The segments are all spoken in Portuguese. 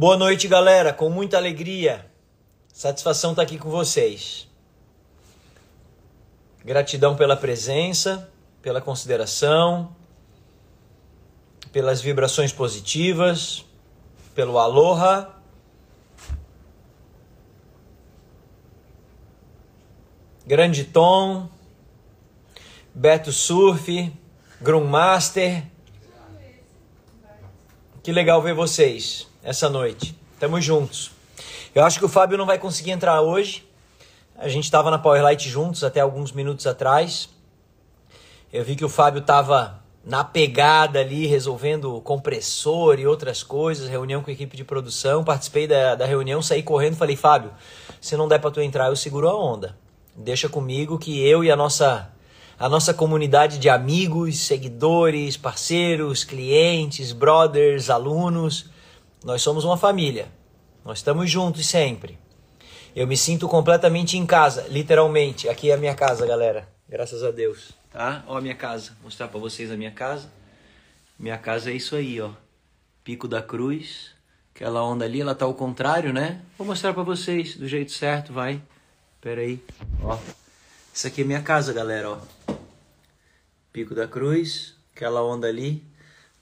Boa noite, galera. Com muita alegria. Satisfação estar aqui com vocês. Gratidão pela presença, pela consideração, pelas vibrações positivas, pelo aloha. Grande Tom, Beto Surf, Grummaster. Que legal ver vocês essa noite. Tamo juntos. Eu acho que o Fábio não vai conseguir entrar hoje. A gente estava na Powerlight juntos até alguns minutos atrás. Eu vi que o Fábio estava na pegada ali, resolvendo compressor e outras coisas, reunião com a equipe de produção. Participei da, da reunião, saí correndo falei, Fábio, se não der para tu entrar, eu seguro a onda. Deixa comigo que eu e a nossa a nossa comunidade de amigos, seguidores, parceiros, clientes, brothers, alunos. Nós somos uma família. Nós estamos juntos sempre. Eu me sinto completamente em casa, literalmente. Aqui é a minha casa, galera. Graças a Deus, tá? Ó a minha casa. Vou mostrar para vocês a minha casa. Minha casa é isso aí, ó. Pico da Cruz. Aquela onda ali, ela tá ao contrário, né? Vou mostrar para vocês do jeito certo, vai. Pera aí, ó. Isso aqui é minha casa, galera, ó. Pico da Cruz, aquela onda ali.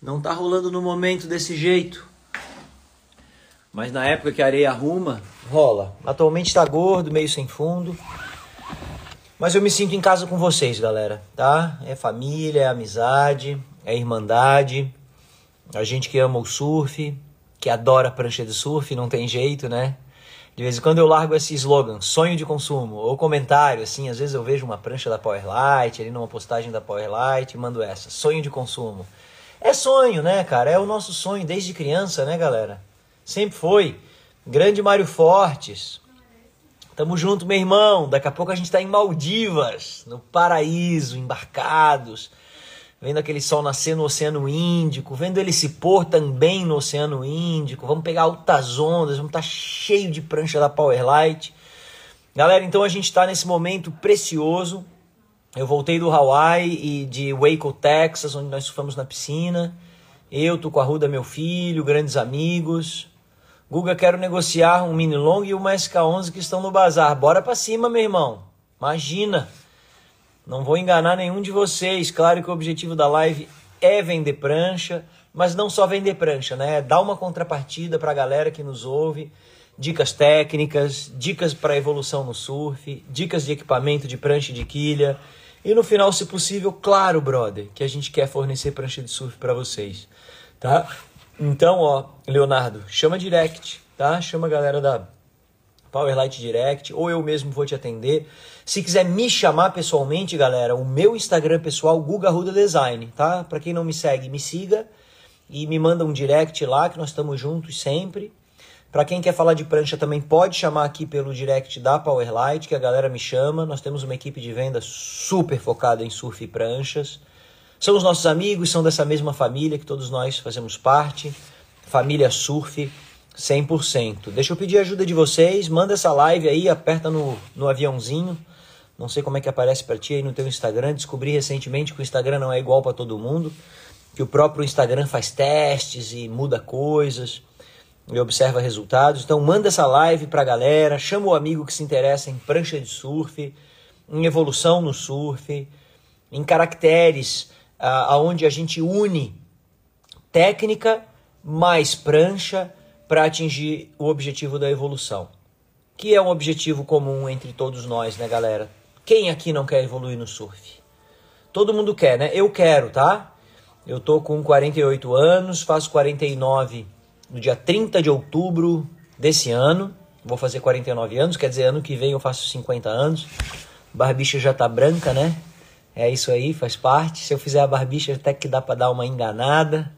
Não tá rolando no momento desse jeito. Mas na época que a areia arruma, rola. Atualmente tá gordo, meio sem fundo. Mas eu me sinto em casa com vocês, galera, tá? É família, é amizade, é irmandade. A gente que ama o surf, que adora prancha de surf, não tem jeito, né? De vez em quando eu largo esse slogan, sonho de consumo, ou comentário, assim, às vezes eu vejo uma prancha da Powerlight, ali numa postagem da Powerlight, e mando essa, sonho de consumo. É sonho, né, cara? É o nosso sonho desde criança, né, galera? Sempre foi. Grande Mário Fortes. Tamo junto, meu irmão. Daqui a pouco a gente tá em Maldivas, no paraíso, embarcados vendo aquele sol nascer no Oceano Índico, vendo ele se pôr também no Oceano Índico. Vamos pegar altas ondas, vamos estar tá cheio de prancha da Powerlight. Galera, então a gente está nesse momento precioso. Eu voltei do Hawaii e de Waco, Texas, onde nós surfamos na piscina. Eu, com a Ruda, meu filho, grandes amigos. Guga, quero negociar um mini long e uma SK11 que estão no bazar. Bora pra cima, meu irmão. Imagina. Não vou enganar nenhum de vocês. Claro que o objetivo da live é vender prancha, mas não só vender prancha, né? Dar uma contrapartida para a galera que nos ouve, dicas técnicas, dicas para evolução no surf, dicas de equipamento de prancha e de quilha. E no final, se possível, claro, brother, que a gente quer fornecer prancha de surf para vocês, tá? Então, ó, Leonardo, chama direct, tá? Chama a galera da Powerlight Direct, ou eu mesmo vou te atender. Se quiser me chamar pessoalmente, galera, o meu Instagram pessoal, Guga Ruda Design, tá? Para quem não me segue, me siga e me manda um direct lá, que nós estamos juntos sempre. Para quem quer falar de prancha também pode chamar aqui pelo direct da Powerlight, que a galera me chama. Nós temos uma equipe de venda super focada em surf e pranchas. São os nossos amigos, são dessa mesma família que todos nós fazemos parte. Família Surf 100%. Deixa eu pedir ajuda de vocês, manda essa live aí, aperta no, no aviãozinho não sei como é que aparece para ti aí no teu Instagram. Descobri recentemente que o Instagram não é igual para todo mundo, que o próprio Instagram faz testes e muda coisas e observa resultados. Então manda essa live para a galera, chama o amigo que se interessa em prancha de surf, em evolução no surf, em caracteres aonde a gente une técnica mais prancha para atingir o objetivo da evolução, que é um objetivo comum entre todos nós, né, galera? Quem aqui não quer evoluir no surf? Todo mundo quer, né? Eu quero, tá? Eu tô com 48 anos, faço 49 no dia 30 de outubro desse ano. Vou fazer 49 anos, quer dizer, ano que vem eu faço 50 anos. Barbicha já tá branca, né? É isso aí, faz parte. Se eu fizer a barbicha, até que dá para dar uma enganada.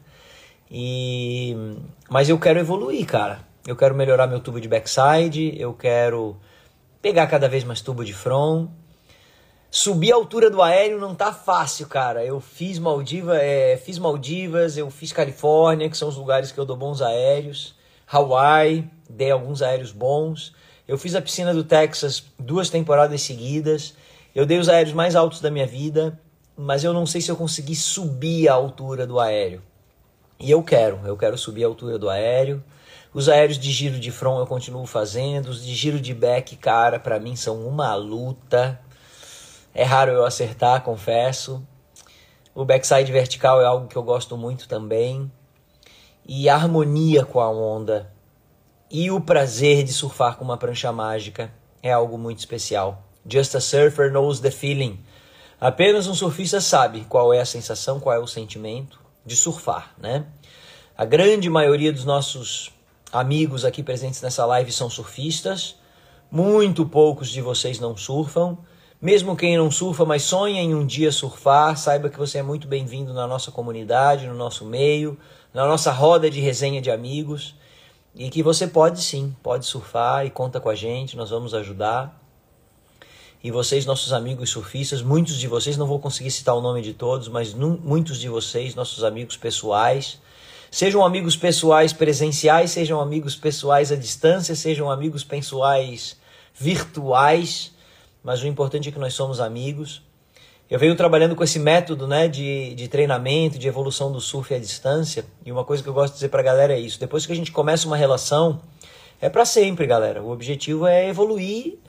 E mas eu quero evoluir, cara. Eu quero melhorar meu tubo de backside, eu quero pegar cada vez mais tubo de front. Subir a altura do aéreo não tá fácil, cara. Eu fiz Maldiva, é, fiz Maldivas, eu fiz Califórnia, que são os lugares que eu dou bons aéreos. Hawaii, dei alguns aéreos bons. Eu fiz a piscina do Texas duas temporadas seguidas. Eu dei os aéreos mais altos da minha vida, mas eu não sei se eu consegui subir a altura do aéreo. E eu quero, eu quero subir a altura do aéreo. Os aéreos de giro de front eu continuo fazendo, os de giro de back, cara, para mim são uma luta. É raro eu acertar, confesso. O backside vertical é algo que eu gosto muito também. E a harmonia com a onda e o prazer de surfar com uma prancha mágica é algo muito especial. Just a surfer knows the feeling. Apenas um surfista sabe qual é a sensação, qual é o sentimento de surfar, né? A grande maioria dos nossos amigos aqui presentes nessa live são surfistas. Muito poucos de vocês não surfam. Mesmo quem não surfa, mas sonha em um dia surfar, saiba que você é muito bem-vindo na nossa comunidade, no nosso meio, na nossa roda de resenha de amigos. E que você pode sim, pode surfar e conta com a gente, nós vamos ajudar. E vocês, nossos amigos surfistas, muitos de vocês, não vou conseguir citar o nome de todos, mas muitos de vocês, nossos amigos pessoais, sejam amigos pessoais presenciais, sejam amigos pessoais à distância, sejam amigos pessoais virtuais, mas o importante é que nós somos amigos. Eu venho trabalhando com esse método né, de, de treinamento, de evolução do surf à distância, e uma coisa que eu gosto de dizer para a galera é isso: depois que a gente começa uma relação, é para sempre, galera. O objetivo é evoluir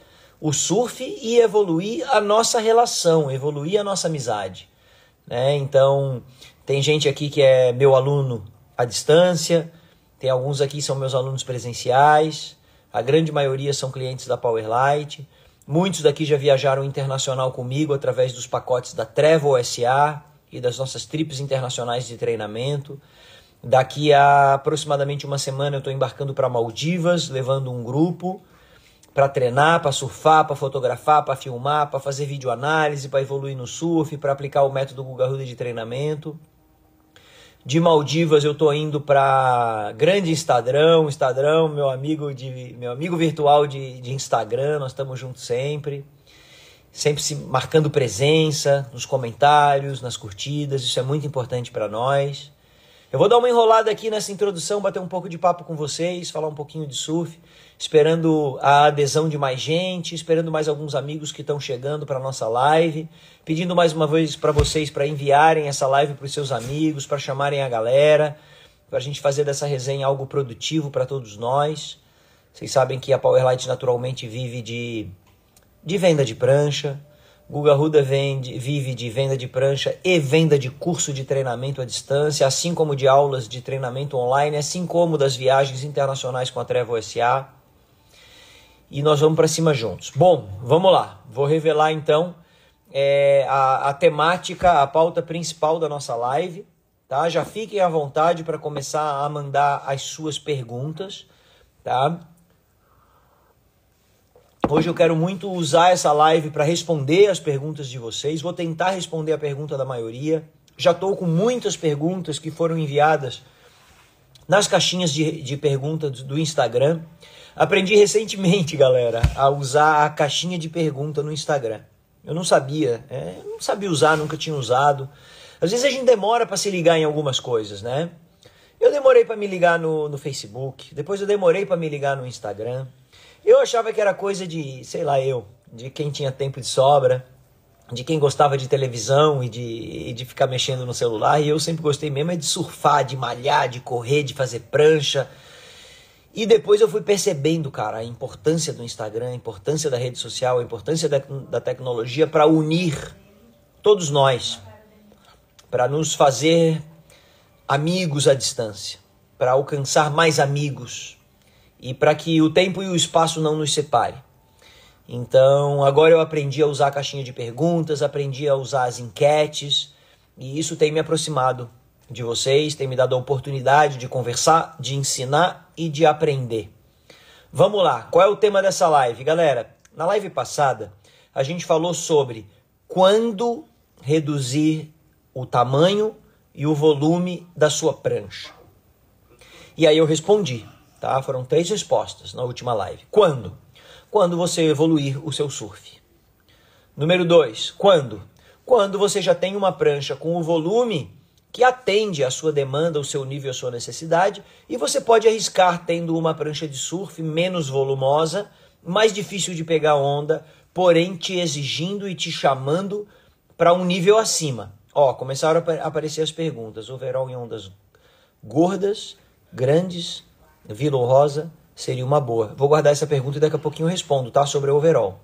o surf e evoluir a nossa relação, evoluir a nossa amizade. Né? Então, tem gente aqui que é meu aluno à distância, tem alguns aqui que são meus alunos presenciais, a grande maioria são clientes da Powerlight. Muitos daqui já viajaram internacional comigo através dos pacotes da Travel SA e das nossas trips internacionais de treinamento. Daqui a aproximadamente uma semana eu estou embarcando para Maldivas, levando um grupo para treinar, para surfar, para fotografar, para filmar, para fazer videoanálise, para evoluir no surf, para aplicar o método Guga Ruda de treinamento. De Maldivas eu tô indo para grande Instagram, Instagram, meu amigo de meu amigo virtual de, de Instagram, nós estamos juntos sempre. Sempre se marcando presença nos comentários, nas curtidas, isso é muito importante para nós. Eu vou dar uma enrolada aqui nessa introdução, bater um pouco de papo com vocês, falar um pouquinho de surf, esperando a adesão de mais gente, esperando mais alguns amigos que estão chegando para nossa live, pedindo mais uma vez para vocês para enviarem essa live para os seus amigos, para chamarem a galera, para a gente fazer dessa resenha algo produtivo para todos nós. Vocês sabem que a Powerlight naturalmente vive de, de venda de prancha, Guga Ruda vende, vive de venda de prancha e venda de curso de treinamento à distância, assim como de aulas de treinamento online, assim como das viagens internacionais com a Trevo SA. E nós vamos para cima juntos. Bom, vamos lá. Vou revelar então é, a, a temática, a pauta principal da nossa live. Tá? Já fiquem à vontade para começar a mandar as suas perguntas. Tá? Hoje eu quero muito usar essa live para responder as perguntas de vocês. Vou tentar responder a pergunta da maioria. Já estou com muitas perguntas que foram enviadas nas caixinhas de, de perguntas do Instagram. Aprendi recentemente, galera, a usar a caixinha de pergunta no Instagram. Eu não sabia, é, não sabia usar, nunca tinha usado. Às vezes a gente demora para se ligar em algumas coisas, né? Eu demorei para me ligar no, no Facebook, depois eu demorei para me ligar no Instagram. Eu achava que era coisa de, sei lá, eu, de quem tinha tempo de sobra, de quem gostava de televisão e de, e de ficar mexendo no celular. E eu sempre gostei mesmo é de surfar, de malhar, de correr, de fazer prancha. E depois eu fui percebendo, cara, a importância do Instagram, a importância da rede social, a importância da, da tecnologia para unir todos nós, para nos fazer amigos à distância, para alcançar mais amigos, e para que o tempo e o espaço não nos separe. Então, agora eu aprendi a usar a caixinha de perguntas, aprendi a usar as enquetes, e isso tem me aproximado de vocês, tem me dado a oportunidade de conversar, de ensinar e de aprender. Vamos lá, qual é o tema dessa live? Galera, na live passada, a gente falou sobre quando reduzir o tamanho e o volume da sua prancha. E aí eu respondi. Tá? Foram três respostas na última live. Quando? Quando você evoluir o seu surf. Número dois, quando? Quando você já tem uma prancha com o volume que atende à sua demanda, o seu nível, a sua necessidade, e você pode arriscar tendo uma prancha de surf menos volumosa, mais difícil de pegar onda, porém te exigindo e te chamando para um nível acima. Ó, começaram a aparecer as perguntas. Overall em ondas gordas, grandes, Vila Rosa seria uma boa. Vou guardar essa pergunta e daqui a pouquinho eu respondo, tá? Sobre overall.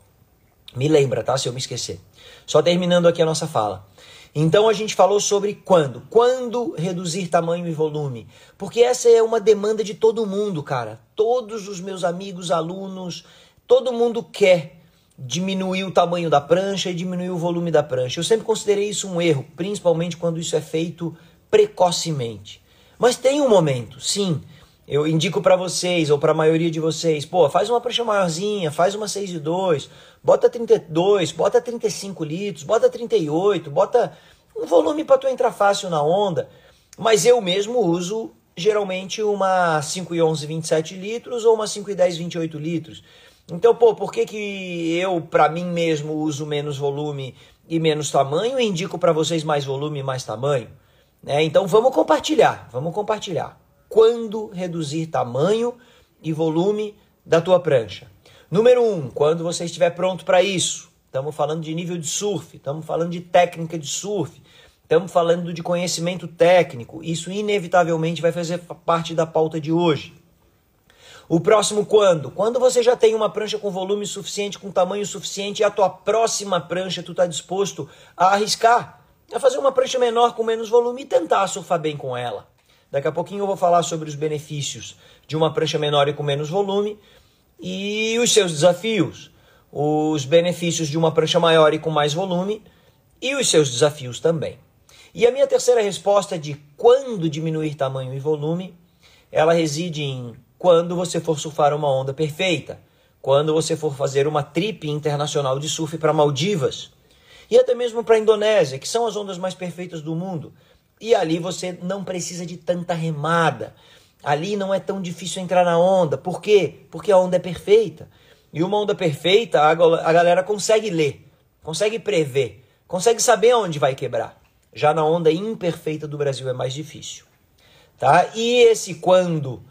Me lembra, tá? Se eu me esquecer. Só terminando aqui a nossa fala. Então a gente falou sobre quando. Quando reduzir tamanho e volume. Porque essa é uma demanda de todo mundo, cara. Todos os meus amigos, alunos, todo mundo quer diminuir o tamanho da prancha e diminuir o volume da prancha. Eu sempre considerei isso um erro, principalmente quando isso é feito precocemente. Mas tem um momento, sim. Eu indico para vocês, ou para a maioria de vocês, pô, faz uma prancha maiorzinha, faz uma 6 de 2, bota 32, bota 35 litros, bota 38, bota um volume para tu entrar fácil na onda. Mas eu mesmo uso geralmente uma 5 e 11 27 litros ou uma 5 e 10 28 litros. Então, pô, por que, que eu, para mim mesmo, uso menos volume e menos tamanho e indico para vocês mais volume e mais tamanho? Né? Então, vamos compartilhar, vamos compartilhar. Quando reduzir tamanho e volume da tua prancha? Número um, quando você estiver pronto para isso. Estamos falando de nível de surf, estamos falando de técnica de surf, estamos falando de conhecimento técnico. Isso inevitavelmente vai fazer parte da pauta de hoje. O próximo quando? Quando você já tem uma prancha com volume suficiente, com tamanho suficiente, e a tua próxima prancha tu está disposto a arriscar, a fazer uma prancha menor com menos volume e tentar surfar bem com ela. Daqui a pouquinho eu vou falar sobre os benefícios de uma prancha menor e com menos volume e os seus desafios, os benefícios de uma prancha maior e com mais volume e os seus desafios também. E a minha terceira resposta de quando diminuir tamanho e volume, ela reside em quando você for surfar uma onda perfeita, quando você for fazer uma trip internacional de surf para Maldivas e até mesmo para a Indonésia, que são as ondas mais perfeitas do mundo. E ali você não precisa de tanta remada. Ali não é tão difícil entrar na onda. Por quê? Porque a onda é perfeita. E uma onda perfeita, a galera consegue ler, consegue prever, consegue saber onde vai quebrar. Já na onda imperfeita do Brasil é mais difícil. Tá? E esse quando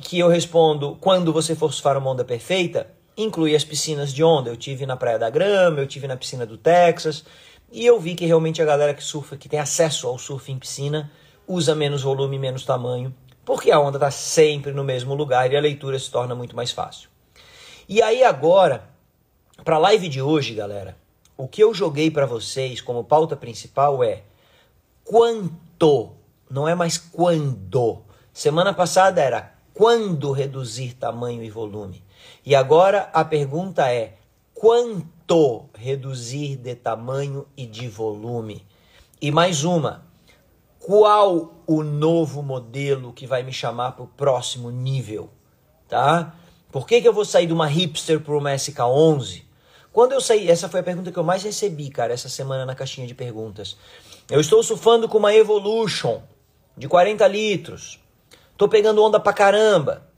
que eu respondo quando você for surfar uma onda perfeita, inclui as piscinas de onda. Eu tive na Praia da Grama, eu tive na piscina do Texas, e eu vi que realmente a galera que surfa, que tem acesso ao surf em piscina, usa menos volume, menos tamanho, porque a onda está sempre no mesmo lugar e a leitura se torna muito mais fácil. E aí agora, para a live de hoje, galera, o que eu joguei para vocês como pauta principal é quanto, não é mais quando. Semana passada era quando reduzir tamanho e volume. E agora a pergunta é: quanto reduzir de tamanho e de volume? E mais uma: qual o novo modelo que vai me chamar para o próximo nível? Tá? Por que, que eu vou sair de uma hipster para uma SK11? Quando eu saí, essa foi a pergunta que eu mais recebi, cara, essa semana na caixinha de perguntas. Eu estou surfando com uma Evolution de 40 litros. Tô pegando onda pra caramba.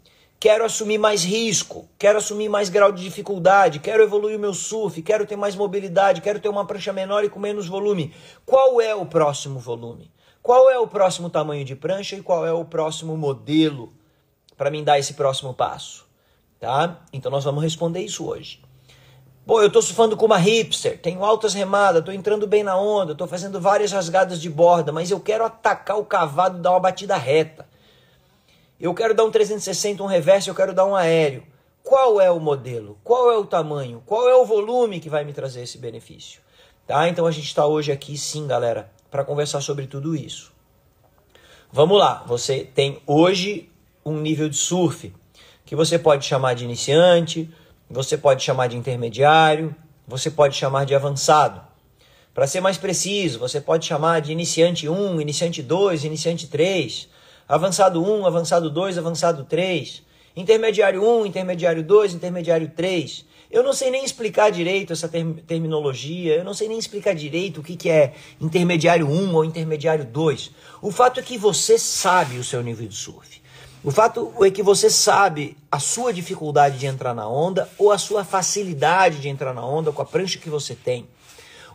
Quero assumir mais risco, quero assumir mais grau de dificuldade, quero evoluir o meu surf, quero ter mais mobilidade, quero ter uma prancha menor e com menos volume. Qual é o próximo volume? Qual é o próximo tamanho de prancha e qual é o próximo modelo para mim dar esse próximo passo? Tá? Então nós vamos responder isso hoje. Pô, eu tô surfando com uma hipster, tenho altas remadas, tô entrando bem na onda, tô fazendo várias rasgadas de borda, mas eu quero atacar o cavado e dar uma batida reta. Eu quero dar um 360, um reverso, eu quero dar um aéreo. Qual é o modelo? Qual é o tamanho? Qual é o volume que vai me trazer esse benefício? Tá? Então a gente está hoje aqui sim, galera, para conversar sobre tudo isso. Vamos lá, você tem hoje um nível de surf que você pode chamar de iniciante, você pode chamar de intermediário, você pode chamar de avançado. Para ser mais preciso, você pode chamar de iniciante 1, iniciante 2, iniciante 3 avançado 1, avançado 2, avançado 3, intermediário 1, intermediário 2, intermediário 3. Eu não sei nem explicar direito essa term terminologia, eu não sei nem explicar direito o que, que é intermediário 1 ou intermediário 2. O fato é que você sabe o seu nível de surf. O fato é que você sabe a sua dificuldade de entrar na onda ou a sua facilidade de entrar na onda com a prancha que você tem.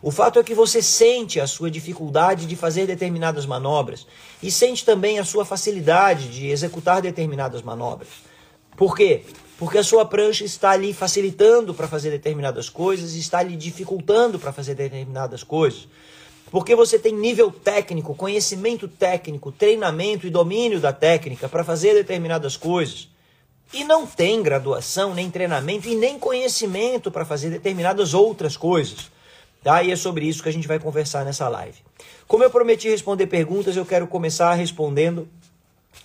O fato é que você sente a sua dificuldade de fazer determinadas manobras e sente também a sua facilidade de executar determinadas manobras. Por quê? Porque a sua prancha está ali facilitando para fazer determinadas coisas e está lhe dificultando para fazer determinadas coisas. Porque você tem nível técnico, conhecimento técnico, treinamento e domínio da técnica para fazer determinadas coisas. E não tem graduação, nem treinamento e nem conhecimento para fazer determinadas outras coisas. Tá? E é sobre isso que a gente vai conversar nessa live. Como eu prometi responder perguntas, eu quero começar respondendo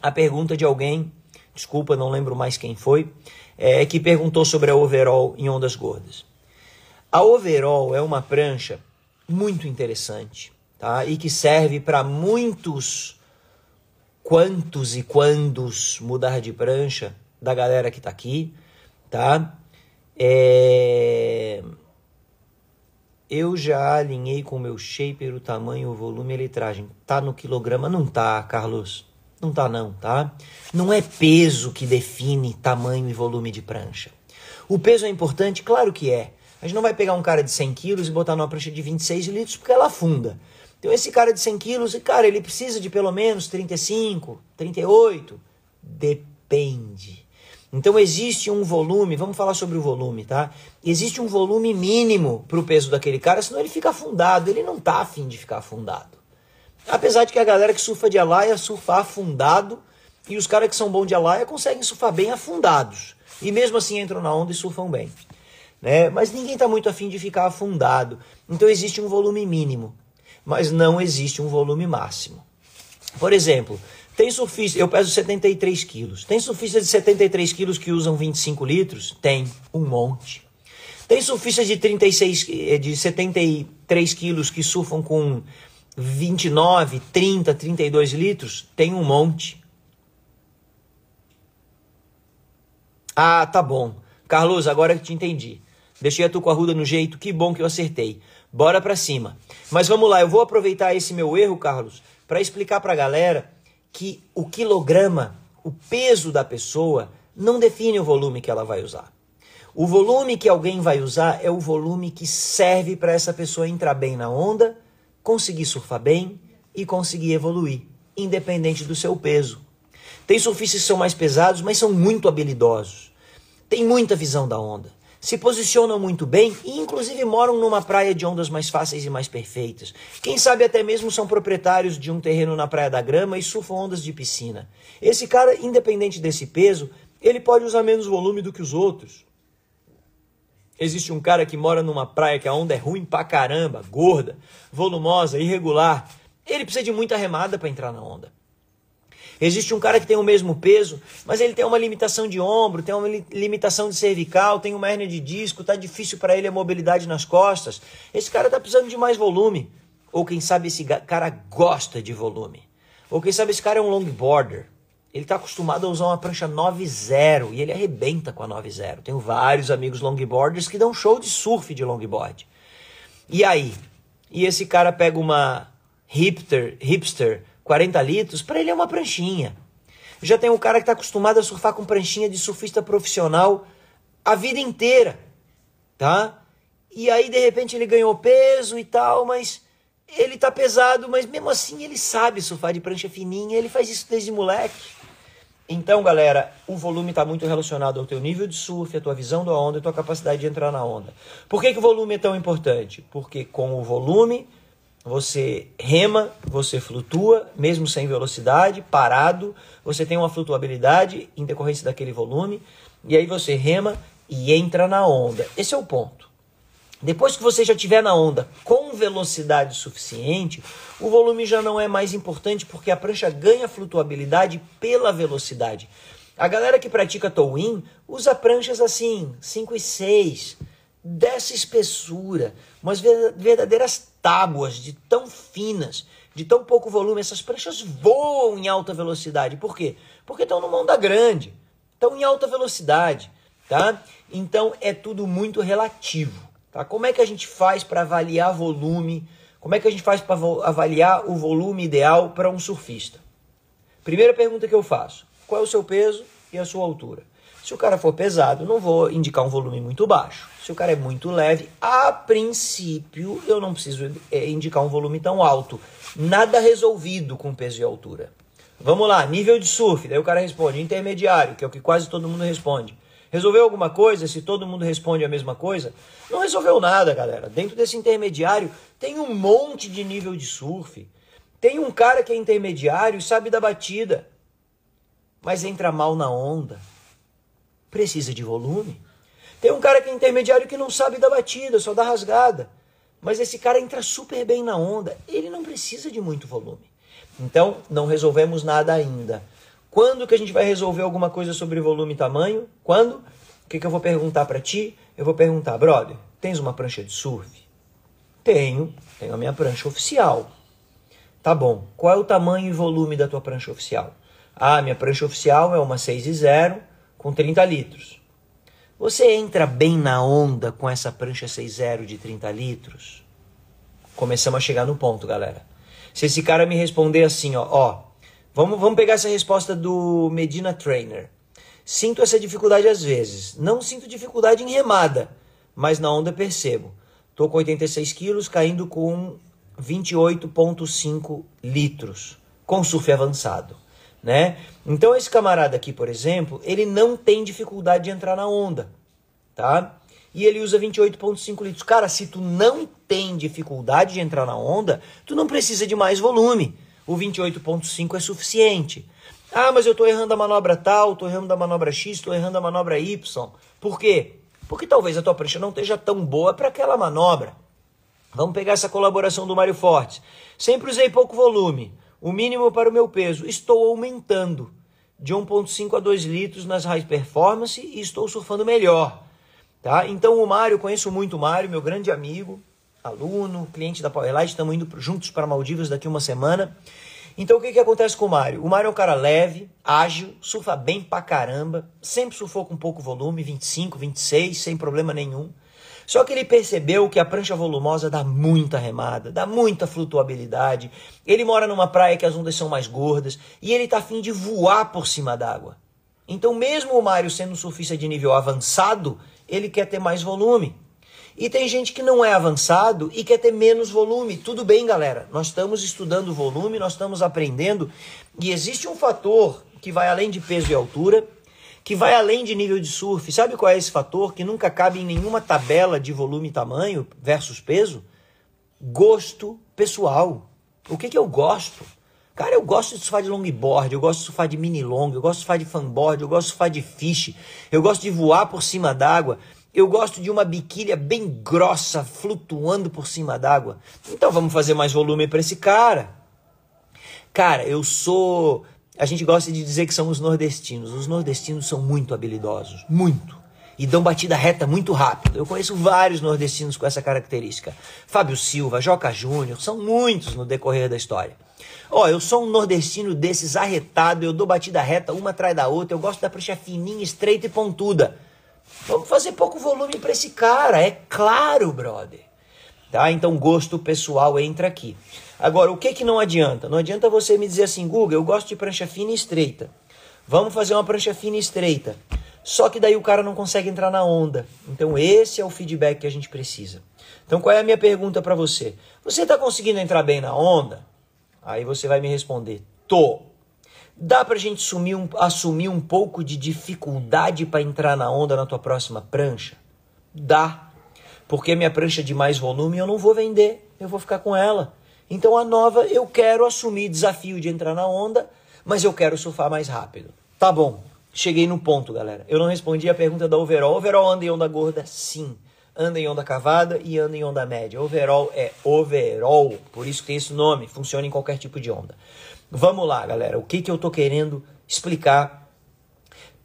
a pergunta de alguém, desculpa, não lembro mais quem foi, é, que perguntou sobre a overall em ondas gordas. A overall é uma prancha muito interessante, tá? E que serve para muitos quantos e quandos mudar de prancha da galera que está aqui, tá? É... Eu já alinhei com o meu shaper o tamanho, o volume e a litragem. Tá no quilograma? Não tá, Carlos. Não tá não, tá? Não é peso que define tamanho e volume de prancha. O peso é importante? Claro que é. A gente não vai pegar um cara de 100 quilos e botar numa prancha de 26 litros porque ela afunda. Então esse cara de 100 quilos, cara, ele precisa de pelo menos 35, 38? Depende. Então existe um volume, vamos falar sobre o volume, tá? Existe um volume mínimo para o peso daquele cara, senão ele fica afundado. Ele não tá afim de ficar afundado. Apesar de que a galera que surfa de alaia surfa afundado e os caras que são bons de alaia conseguem surfar bem afundados. E mesmo assim entram na onda e surfam bem né? Mas ninguém está muito afim de ficar afundado. Então existe um volume mínimo, mas não existe um volume máximo. Por exemplo, tem surfista, eu peso 73 quilos. Tem surfistas de 73 quilos que usam 25 litros? Tem, um monte. Tem surfistas de 36, eh, de 73 quilos que surfam com 29, 30, 32 litros? Tem um monte. Ah, tá bom. Carlos, agora que te entendi. Deixei a tua arruda no jeito, que bom que eu acertei. Bora pra cima. Mas vamos lá, eu vou aproveitar esse meu erro, Carlos, para explicar pra galera que o quilograma, o peso da pessoa, não define o volume que ela vai usar. O volume que alguém vai usar é o volume que serve para essa pessoa entrar bem na onda, conseguir surfar bem e conseguir evoluir, independente do seu peso. Tem surfistas que são mais pesados, mas são muito habilidosos. Tem muita visão da onda se posicionam muito bem e inclusive moram numa praia de ondas mais fáceis e mais perfeitas. Quem sabe até mesmo são proprietários de um terreno na Praia da Grama e surfam ondas de piscina. Esse cara, independente desse peso, ele pode usar menos volume do que os outros. Existe um cara que mora numa praia que a onda é ruim pra caramba, gorda, volumosa, irregular. Ele precisa de muita remada para entrar na onda. Existe um cara que tem o mesmo peso, mas ele tem uma limitação de ombro, tem uma limitação de cervical, tem uma hernia de disco, tá difícil para ele a mobilidade nas costas. Esse cara tá precisando de mais volume. Ou quem sabe esse cara gosta de volume. Ou quem sabe esse cara é um longboarder. Ele está acostumado a usar uma prancha 9.0 e ele arrebenta com a 9.0. Tenho vários amigos longboarders que dão show de surf de longboard. E aí? E esse cara pega uma hipster, hipster 40 litros, para ele é uma pranchinha. Já tem um cara que está acostumado a surfar com pranchinha de surfista profissional a vida inteira, tá? E aí de repente ele ganhou peso e tal, mas ele tá pesado, mas mesmo assim ele sabe surfar de prancha fininha, ele faz isso desde moleque. Então, galera, o volume está muito relacionado ao teu nível de surf, a tua visão da onda e tua capacidade de entrar na onda. Por que, que o volume é tão importante? Porque com o volume você rema, você flutua, mesmo sem velocidade, parado, você tem uma flutuabilidade em decorrência daquele volume, e aí você rema e entra na onda. Esse é o ponto. Depois que você já estiver na onda com velocidade suficiente, o volume já não é mais importante porque a prancha ganha flutuabilidade pela velocidade. A galera que pratica towing usa pranchas assim, 5 e 6, dessa espessura, umas verdadeiras tábuas de tão finas, de tão pouco volume, essas pranchas voam em alta velocidade. Por quê? Porque estão numa onda grande, estão em alta velocidade, tá? Então é tudo muito relativo, tá? Como é que a gente faz para avaliar volume? Como é que a gente faz para avaliar o volume ideal para um surfista? Primeira pergunta que eu faço: qual é o seu peso e a sua altura? Se o cara for pesado, não vou indicar um volume muito baixo. Se o cara é muito leve, a princípio eu não preciso é, indicar um volume tão alto. Nada resolvido com peso e altura. Vamos lá, nível de surf. Daí o cara responde intermediário, que é o que quase todo mundo responde. Resolveu alguma coisa se todo mundo responde a mesma coisa? Não resolveu nada, galera. Dentro desse intermediário tem um monte de nível de surf. Tem um cara que é intermediário e sabe da batida, mas entra mal na onda. Precisa de volume. Tem um cara que é intermediário que não sabe da batida, só dá rasgada. Mas esse cara entra super bem na onda. Ele não precisa de muito volume. Então, não resolvemos nada ainda. Quando que a gente vai resolver alguma coisa sobre volume e tamanho? Quando? O que, que eu vou perguntar para ti? Eu vou perguntar, brother, tens uma prancha de surf? Tenho, tenho a minha prancha oficial. Tá bom, qual é o tamanho e volume da tua prancha oficial? Ah, minha prancha oficial é uma 6 e 0 com 30 litros. Você entra bem na onda com essa prancha 6.0 de 30 litros? Começamos a chegar no ponto, galera. Se esse cara me responder assim, ó, ó, vamos, vamos pegar essa resposta do Medina Trainer. Sinto essa dificuldade às vezes. Não sinto dificuldade em remada, mas na onda percebo. Tô com 86 quilos, caindo com 28,5 litros, com surf avançado né? Então esse camarada aqui, por exemplo, ele não tem dificuldade de entrar na onda, tá? E ele usa 28.5 litros. Cara, se tu não tem dificuldade de entrar na onda, tu não precisa de mais volume. O 28.5 é suficiente. Ah, mas eu estou errando a manobra tal, estou errando a manobra X, estou errando a manobra Y. Por quê? Porque talvez a tua prancha não esteja tão boa para aquela manobra. Vamos pegar essa colaboração do Mário Fortes. Sempre usei pouco volume o mínimo para o meu peso. Estou aumentando de 1,5 a 2 litros nas high performance e estou surfando melhor. Tá? Então o Mário, conheço muito o Mário, meu grande amigo, aluno, cliente da Powerlight, estamos indo juntos para Maldivas daqui uma semana. Então o que, que acontece com o Mário? O Mário é um cara leve, ágil, surfa bem pra caramba, sempre surfou com pouco volume, 25, 26, sem problema nenhum. Só que ele percebeu que a prancha volumosa dá muita remada, dá muita flutuabilidade. Ele mora numa praia que as ondas são mais gordas e ele está afim de voar por cima d'água. Então, mesmo o Mário sendo um surfista de nível avançado, ele quer ter mais volume. E tem gente que não é avançado e quer ter menos volume. Tudo bem, galera. Nós estamos estudando volume, nós estamos aprendendo. E existe um fator que vai além de peso e altura, que vai além de nível de surf. Sabe qual é esse fator que nunca cabe em nenhuma tabela de volume e tamanho versus peso? Gosto pessoal. O que, que eu gosto? Cara, eu gosto de surfar de longboard, eu gosto de surfar de mini long, eu gosto de surfar de fanboard, eu gosto de surfar de fish, eu gosto de voar por cima d'água, eu gosto de uma biquília bem grossa flutuando por cima d'água. Então vamos fazer mais volume para esse cara. Cara, eu sou a gente gosta de dizer que são os nordestinos. Os nordestinos são muito habilidosos, muito. E dão batida reta muito rápido. Eu conheço vários nordestinos com essa característica. Fábio Silva, Joca Júnior, são muitos no decorrer da história. Ó, oh, eu sou um nordestino desses arretado, eu dou batida reta uma atrás da outra, eu gosto da prancha fininha, estreita e pontuda. Vamos fazer pouco volume para esse cara, é claro, brother. Tá? Então gosto pessoal entra aqui. Agora, o que que não adianta? Não adianta você me dizer assim, Google, eu gosto de prancha fina e estreita. Vamos fazer uma prancha fina e estreita. Só que daí o cara não consegue entrar na onda. Então esse é o feedback que a gente precisa. Então qual é a minha pergunta para você? Você está conseguindo entrar bem na onda? Aí você vai me responder, tô. Dá pra gente assumir um, assumir um pouco de dificuldade para entrar na onda na tua próxima prancha? Dá. Porque minha prancha de mais volume eu não vou vender, eu vou ficar com ela. Então a nova eu quero assumir desafio de entrar na onda, mas eu quero surfar mais rápido. Tá bom, cheguei no ponto, galera. Eu não respondi a pergunta da overall. Overall anda em onda gorda? Sim. Anda em onda cavada e anda em onda média. Overall é overall, por isso que tem esse nome, funciona em qualquer tipo de onda. Vamos lá, galera. O que, que eu tô querendo explicar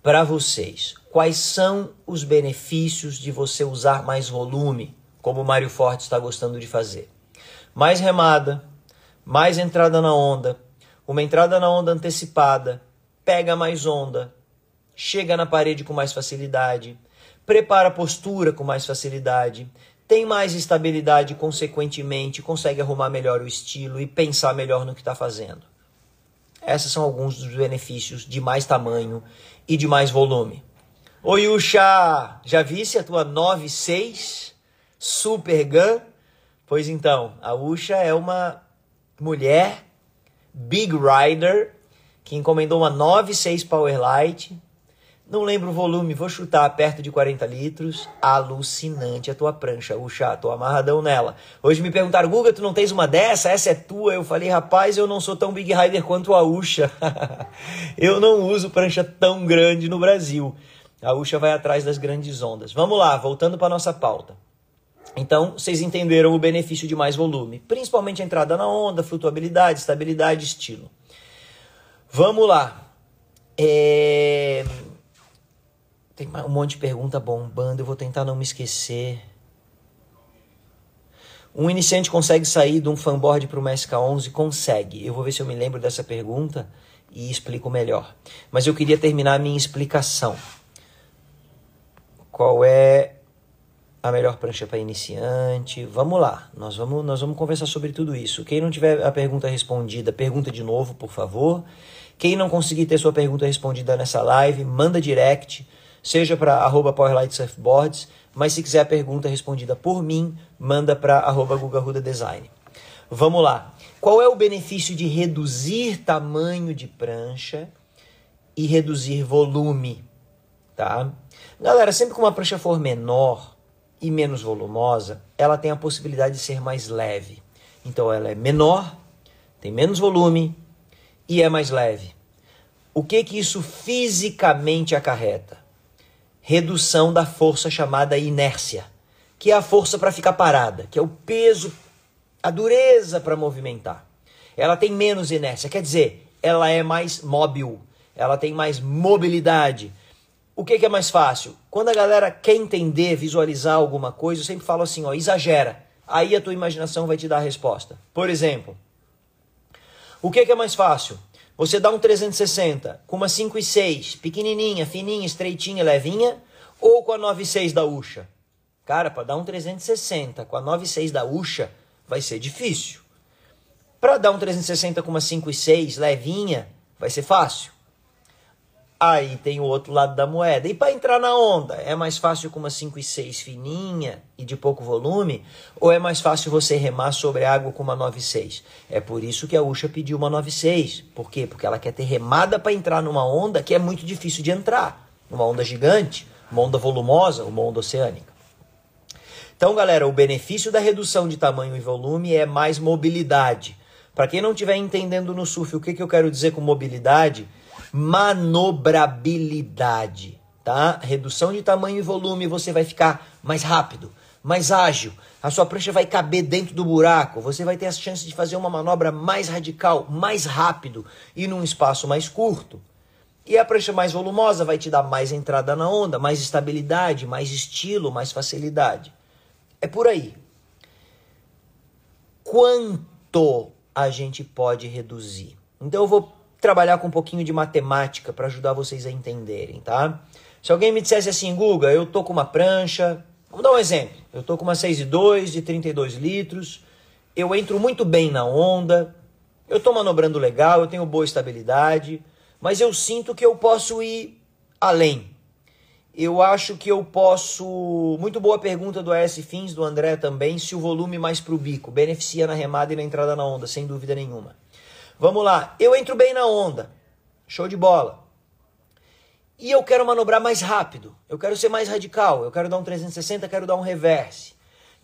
para vocês? Quais são os benefícios de você usar mais volume, como o Mário Forte está gostando de fazer? Mais remada, mais entrada na onda, uma entrada na onda antecipada, pega mais onda, chega na parede com mais facilidade, prepara a postura com mais facilidade, tem mais estabilidade, consequentemente, consegue arrumar melhor o estilo e pensar melhor no que está fazendo. Esses são alguns dos benefícios de mais tamanho e de mais volume. Oi, Uxa! Já visse a tua 96 Super Gun? Pois então, a Usha é uma mulher big rider que encomendou uma 96 Powerlight. Não lembro o volume, vou chutar perto de 40 litros. Alucinante a tua prancha, Uxa, tô amarradão nela. Hoje me perguntaram, Guga, tu não tens uma dessa? Essa é tua? Eu falei, rapaz, eu não sou tão big rider quanto a Uxa. eu não uso prancha tão grande no Brasil. A Uxa vai atrás das grandes ondas. Vamos lá, voltando para nossa pauta. Então, vocês entenderam o benefício de mais volume, principalmente a entrada na onda, flutuabilidade, estabilidade, estilo. Vamos lá. É... Tem um monte de pergunta bombando, eu vou tentar não me esquecer. Um iniciante consegue sair de um fanboard para uma SK11? Consegue. Eu vou ver se eu me lembro dessa pergunta e explico melhor. Mas eu queria terminar a minha explicação. Qual é a melhor prancha para iniciante? Vamos lá, nós vamos, nós vamos conversar sobre tudo isso. Quem não tiver a pergunta respondida, pergunta de novo, por favor. Quem não conseguir ter sua pergunta respondida nessa live, manda direct seja para arroba Surfboards, mas se quiser a pergunta respondida por mim, manda para arroba Design. Vamos lá. Qual é o benefício de reduzir tamanho de prancha e reduzir volume? Tá? Galera, sempre que uma prancha for menor e menos volumosa, ela tem a possibilidade de ser mais leve. Então ela é menor, tem menos volume e é mais leve. O que que isso fisicamente acarreta? redução da força chamada inércia, que é a força para ficar parada, que é o peso, a dureza para movimentar. Ela tem menos inércia, quer dizer, ela é mais móvel, ela tem mais mobilidade. O que, que é mais fácil? Quando a galera quer entender, visualizar alguma coisa, eu sempre falo assim, ó, exagera. Aí a tua imaginação vai te dar a resposta. Por exemplo, o que, que é mais fácil? Você dá um 360 com uma 5,6, pequenininha, fininha, estreitinha, levinha, ou com a 9,6 da Ucha? Cara, para dar um 360 com a 9,6 da Ucha vai ser difícil. Para dar um 360 com uma 5,6 levinha, vai ser fácil. Aí tem o outro lado da moeda. E para entrar na onda, é mais fácil com uma 5 e 6 fininha e de pouco volume? Ou é mais fácil você remar sobre a água com uma 9 e 6? É por isso que a Usha pediu uma 9 e 6. Por quê? Porque ela quer ter remada para entrar numa onda que é muito difícil de entrar. Uma onda gigante, uma onda volumosa, uma onda oceânica. Então, galera, o benefício da redução de tamanho e volume é mais mobilidade. Para quem não estiver entendendo no surf o que, que eu quero dizer com mobilidade manobrabilidade, tá? Redução de tamanho e volume, você vai ficar mais rápido, mais ágil. A sua prancha vai caber dentro do buraco, você vai ter a chance de fazer uma manobra mais radical, mais rápido e num espaço mais curto. E a prancha mais volumosa vai te dar mais entrada na onda, mais estabilidade, mais estilo, mais facilidade. É por aí. Quanto a gente pode reduzir? Então eu vou trabalhar com um pouquinho de matemática para ajudar vocês a entenderem, tá? Se alguém me dissesse assim, Guga, eu tô com uma prancha, vamos dar um exemplo. Eu tô com uma 6 e 2 de 32 litros, eu entro muito bem na onda, eu tô manobrando legal, eu tenho boa estabilidade, mas eu sinto que eu posso ir além. Eu acho que eu posso. Muito boa pergunta do AS Fins, do André também, se o volume mais pro bico beneficia na remada e na entrada na onda, sem dúvida nenhuma. Vamos lá, eu entro bem na onda, show de bola. E eu quero manobrar mais rápido, eu quero ser mais radical, eu quero dar um 360, quero dar um reverse.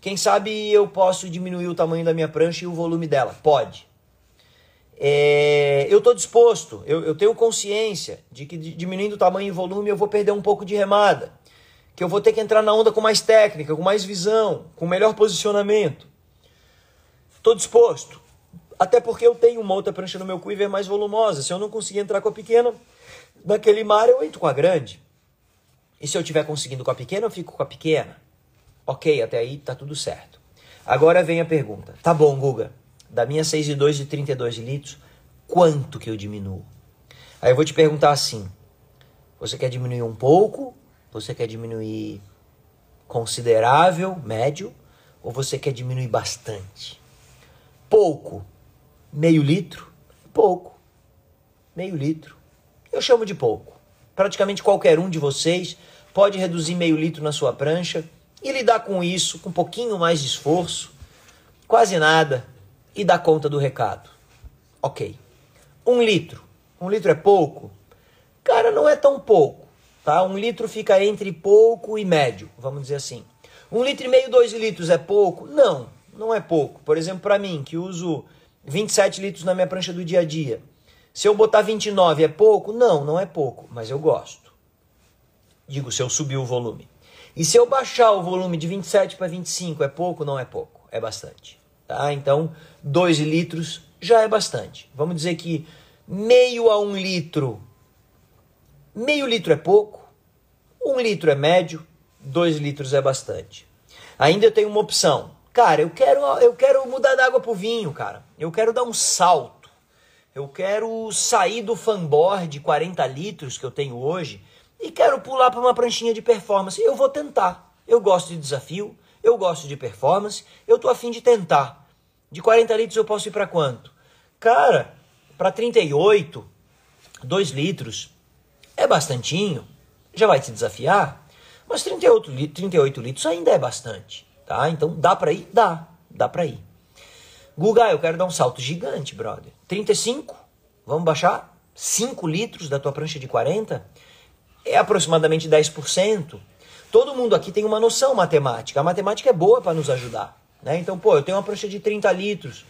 Quem sabe eu posso diminuir o tamanho da minha prancha e o volume dela? Pode. É, eu estou disposto, eu, eu, tenho consciência de que diminuindo o tamanho e volume eu vou perder um pouco de remada. Que eu vou ter que entrar na onda com mais técnica, com mais visão, com melhor posicionamento. Estou disposto. Até porque eu tenho uma outra prancha no meu quiver mais volumosa. Se eu não conseguir entrar com a pequena, naquele mar eu entro com a grande. E se eu estiver conseguindo com a pequena, eu fico com a pequena. Ok, até aí tá tudo certo. Agora vem a pergunta. Tá bom, Guga. Da minha 6 e 2 de 32 litros, quanto que eu diminuo? Aí eu vou te perguntar assim. Você quer diminuir um pouco? Você quer diminuir considerável, médio? Ou você quer diminuir bastante? Pouco meio litro, pouco. Meio litro. Eu chamo de pouco. Praticamente qualquer um de vocês pode reduzir meio litro na sua prancha e lidar com isso com um pouquinho mais de esforço, quase nada, e dar conta do recado. Ok. Um litro. Um litro é pouco? Cara, não é tão pouco. tá? Um litro fica entre pouco e médio, vamos dizer assim. Um litro e meio, dois litros é pouco? Não, não é pouco. Por exemplo, para mim, que uso 27 litros na minha prancha do dia a dia. Se eu botar 29 é pouco? Não, não é pouco, mas eu gosto. Digo, se eu subir o volume. E se eu baixar o volume de 27 para 25 é pouco? Não é pouco, é bastante. Tá? Então, 2 litros já é bastante. Vamos dizer que meio a um litro, meio litro é pouco, um litro é médio, dois litros é bastante. Ainda eu tenho uma opção. Cara, eu quero, eu quero mudar d'água pro vinho, cara. Eu quero dar um salto. Eu quero sair do fanboard de 40 litros que eu tenho hoje e quero pular para uma pranchinha de performance. Eu vou tentar. Eu gosto de desafio, eu gosto de performance, eu tô afim de tentar. De 40 litros eu posso ir para quanto? Cara, para 38, 2 litros é bastantinho, já vai te desafiar. Mas 38, 38 litros ainda é bastante, tá? Então dá para ir? Dá, dá para ir. Guga, eu quero dar um salto gigante, brother. 35? Vamos baixar 5 litros da tua prancha de 40? É aproximadamente 10%. Todo mundo aqui tem uma noção matemática. A matemática é boa para nos ajudar. Né? Então, pô, eu tenho uma prancha de 30 litros,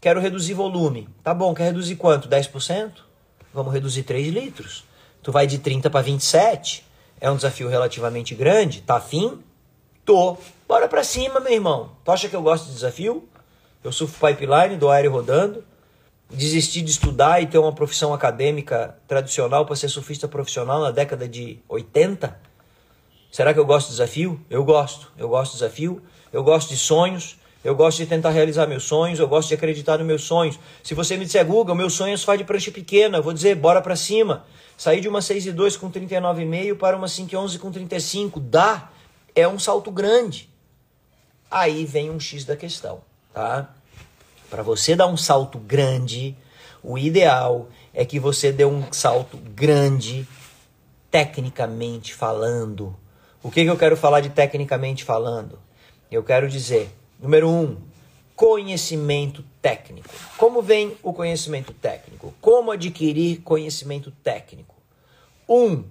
quero reduzir volume. Tá bom, quer reduzir quanto? 10%? Vamos reduzir 3 litros. Tu vai de 30 para 27, é um desafio relativamente grande. Tá afim? Tô. Bora pra cima, meu irmão. Tu acha que eu gosto de desafio? Eu surfo pipeline, do aéreo rodando. Desisti de estudar e ter uma profissão acadêmica tradicional para ser surfista profissional na década de 80? Será que eu gosto de desafio? Eu gosto. Eu gosto de desafio. Eu gosto de sonhos. Eu gosto de tentar realizar meus sonhos, eu gosto de acreditar nos meus sonhos. Se você me disser, Google, meu sonho é surfar de prancha pequena, eu vou dizer, bora para cima. Sair de uma 6 e 2 com 39,5 para uma 5 e 11 com 35. Dá. É um salto grande. Aí vem um X da questão, tá? Para você dar um salto grande, o ideal é que você dê um salto grande tecnicamente falando. O que, que eu quero falar de tecnicamente falando? Eu quero dizer, número um, conhecimento técnico. Como vem o conhecimento técnico? Como adquirir conhecimento técnico? Um,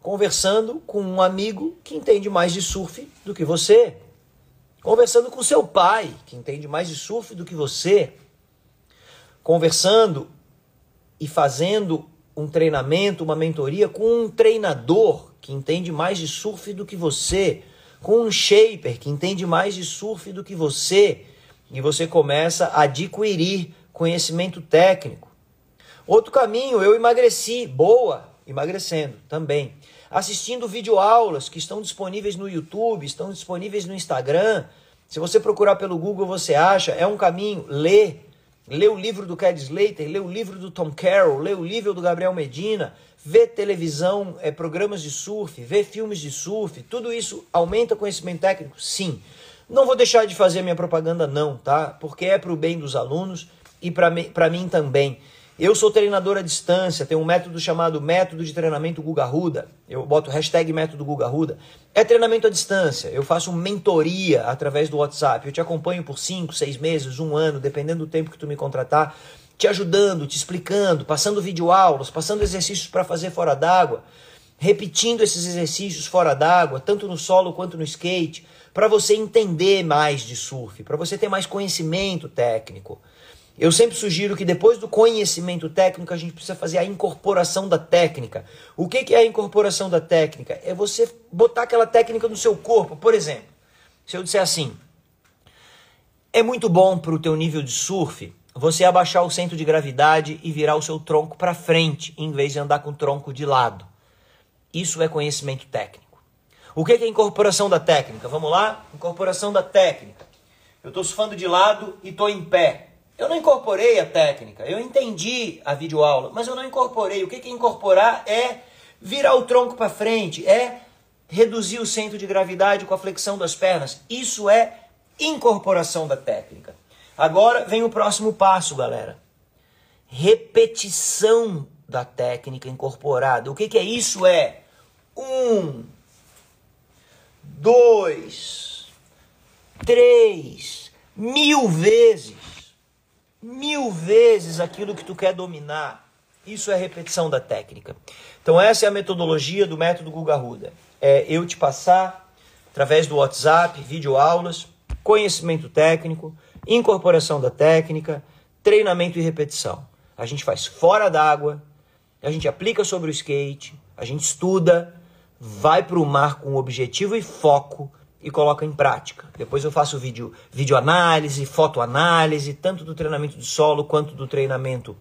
conversando com um amigo que entende mais de surf do que você. Conversando com seu pai, que entende mais de surf do que você. Conversando e fazendo um treinamento, uma mentoria com um treinador que entende mais de surf do que você, com um shaper que entende mais de surf do que você e você começa a adquirir conhecimento técnico. Outro caminho, eu emagreci, boa, emagrecendo também. Assistindo videoaulas que estão disponíveis no YouTube, estão disponíveis no Instagram. Se você procurar pelo Google, você acha, é um caminho. Lê, lê o livro do Ked Slater, lê o livro do Tom Carroll, lê o livro do Gabriel Medina, vê televisão, é, programas de surf, vê filmes de surf. Tudo isso aumenta conhecimento técnico? Sim. Não vou deixar de fazer minha propaganda, não, tá? Porque é para o bem dos alunos e para mim também. Eu sou treinador à distância, tenho um método chamado Método de Treinamento Guga Ruda. Eu boto hashtag Método Guga Ruda. É treinamento à distância. Eu faço mentoria através do WhatsApp. Eu te acompanho por 5, 6 meses, um ano, dependendo do tempo que tu me contratar, te ajudando, te explicando, passando videoaulas, passando exercícios para fazer fora d'água, repetindo esses exercícios fora d'água, tanto no solo quanto no skate para você entender mais de surf, para você ter mais conhecimento técnico. Eu sempre sugiro que depois do conhecimento técnico, a gente precisa fazer a incorporação da técnica. O que, é a incorporação da técnica? É você botar aquela técnica no seu corpo. Por exemplo, se eu disser assim, é muito bom para o teu nível de surf você abaixar o centro de gravidade e virar o seu tronco para frente, em vez de andar com o tronco de lado. Isso é conhecimento técnico. O que é incorporação da técnica? Vamos lá? Incorporação da técnica. Eu estou surfando de lado e estou em pé. Eu não incorporei a técnica, eu entendi a videoaula, mas eu não incorporei. O que é incorporar é virar o tronco para frente, é reduzir o centro de gravidade com a flexão das pernas. Isso é incorporação da técnica. Agora vem o próximo passo, galera. Repetição da técnica incorporada. O que, que é isso? É um, dois, três, mil vezes, mil vezes aquilo que tu quer dominar. Isso é repetição da técnica. Então essa é a metodologia do método Guga Ruda. É eu te passar através do WhatsApp, videoaulas, conhecimento técnico, incorporação da técnica, treinamento e repetição. A gente faz fora d'água, a gente aplica sobre o skate, a gente estuda, vai para o mar com objetivo e foco e coloca em prática. Depois eu faço vídeo, vídeo análise, foto análise, tanto do treinamento de solo quanto do treinamento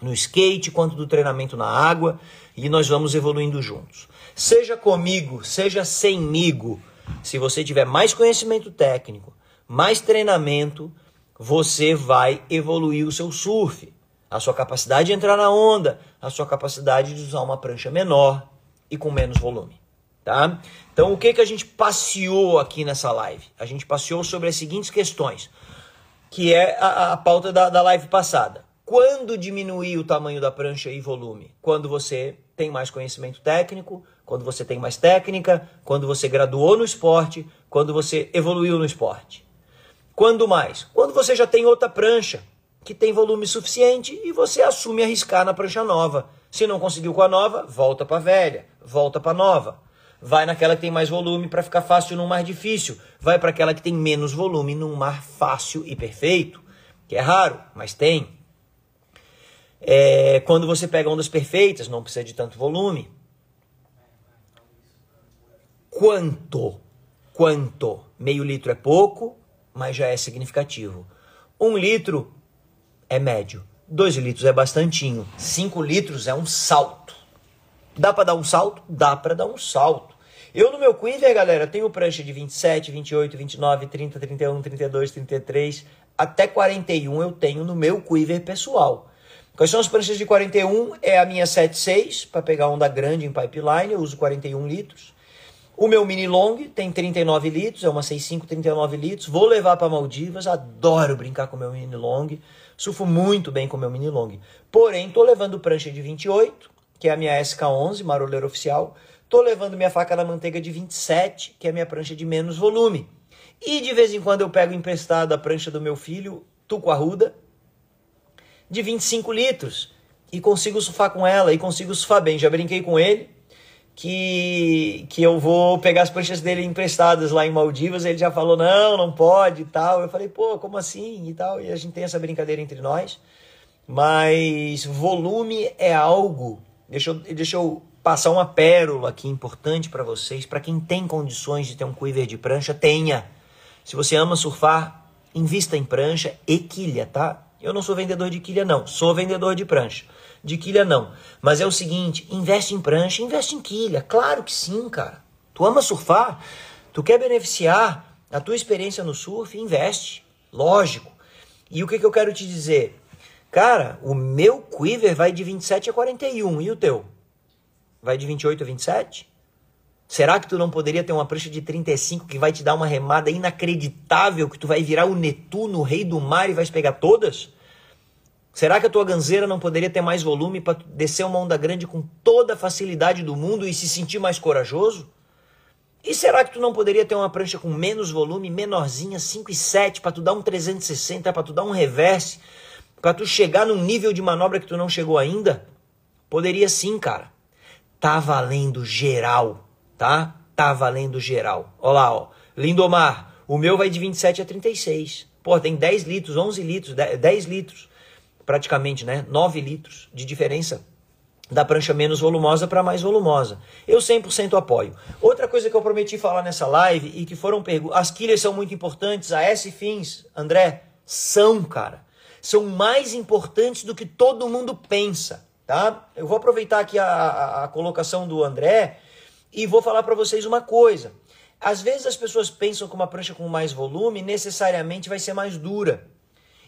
no skate, quanto do treinamento na água, e nós vamos evoluindo juntos. Seja comigo, seja semigo, se você tiver mais conhecimento técnico, mais treinamento, você vai evoluir o seu surf, a sua capacidade de entrar na onda, a sua capacidade de usar uma prancha menor e com menos volume tá? Então, o que, que a gente passeou aqui nessa live? A gente passeou sobre as seguintes questões, que é a, a pauta da, da live passada. Quando diminuir o tamanho da prancha e volume? Quando você tem mais conhecimento técnico, quando você tem mais técnica, quando você graduou no esporte, quando você evoluiu no esporte. Quando mais? Quando você já tem outra prancha que tem volume suficiente e você assume arriscar na prancha nova. Se não conseguiu com a nova, volta para a velha, volta para a nova vai naquela que tem mais volume para ficar fácil num mar difícil, vai para aquela que tem menos volume num mar fácil e perfeito, que é raro, mas tem. É, quando você pega ondas perfeitas, não precisa de tanto volume. Quanto? Quanto? Meio litro é pouco, mas já é significativo. Um litro é médio. Dois litros é bastantinho. Cinco litros é um salto. Dá para dar um salto? Dá para dar um salto. Eu no meu Quiver, galera, tenho prancha de 27, 28, 29, 30, 31, 32, 33, até 41 eu tenho no meu Quiver pessoal. Quais são as pranchas de 41? É a minha 76, para pegar onda grande em pipeline, eu uso 41 litros. O meu mini long tem 39 litros, é uma 65, 39 litros. Vou levar para Maldivas, adoro brincar com o meu mini long. Surfo muito bem com o meu mini long. Porém, tô levando prancha de 28, que é a minha SK11, maroleiro oficial. Tô levando minha faca da manteiga de 27, que é a minha prancha de menos volume. E de vez em quando eu pego emprestado a prancha do meu filho, Tuco Arruda, de 25 litros. E consigo surfar com ela, e consigo surfar bem. Já brinquei com ele, que, que eu vou pegar as pranchas dele emprestadas lá em Maldivas. Ele já falou, não, não pode e tal. Eu falei, pô, como assim e tal. E a gente tem essa brincadeira entre nós. Mas volume é algo Deixa eu, deixa eu passar uma pérola aqui importante para vocês. Para quem tem condições de ter um quiver de prancha, tenha. Se você ama surfar, invista em prancha e quilha, tá? Eu não sou vendedor de quilha, não. Sou vendedor de prancha. De quilha, não. Mas é o seguinte: investe em prancha, investe em quilha. Claro que sim, cara. Tu ama surfar, tu quer beneficiar a tua experiência no surf, investe. Lógico. E o que, que eu quero te dizer? Cara, o meu quiver vai de 27 a 41. E o teu? Vai de 28 a 27? Será que tu não poderia ter uma prancha de 35 que vai te dar uma remada inacreditável, que tu vai virar o Netuno, o rei do mar e vais pegar todas? Será que a tua ganzeira não poderia ter mais volume para descer uma onda grande com toda a facilidade do mundo e se sentir mais corajoso? E será que tu não poderia ter uma prancha com menos volume, menorzinha, 5 e 7, para tu dar um 360, para tu dar um reverse, para tu chegar num nível de manobra que tu não chegou ainda? Poderia sim, cara. Tá valendo geral, tá? Tá valendo geral. Olha lá, ó. Lindomar, o meu vai de 27 a 36. Pô, tem 10 litros, 11 litros, 10 litros, praticamente, né? 9 litros de diferença da prancha menos volumosa para mais volumosa. Eu 100% apoio. Outra coisa que eu prometi falar nessa live e que foram perguntas, as quilhas são muito importantes, a S-Fins, André, são, cara são mais importantes do que todo mundo pensa, tá? Eu vou aproveitar aqui a, a, a colocação do André e vou falar para vocês uma coisa. Às vezes as pessoas pensam que uma prancha com mais volume necessariamente vai ser mais dura.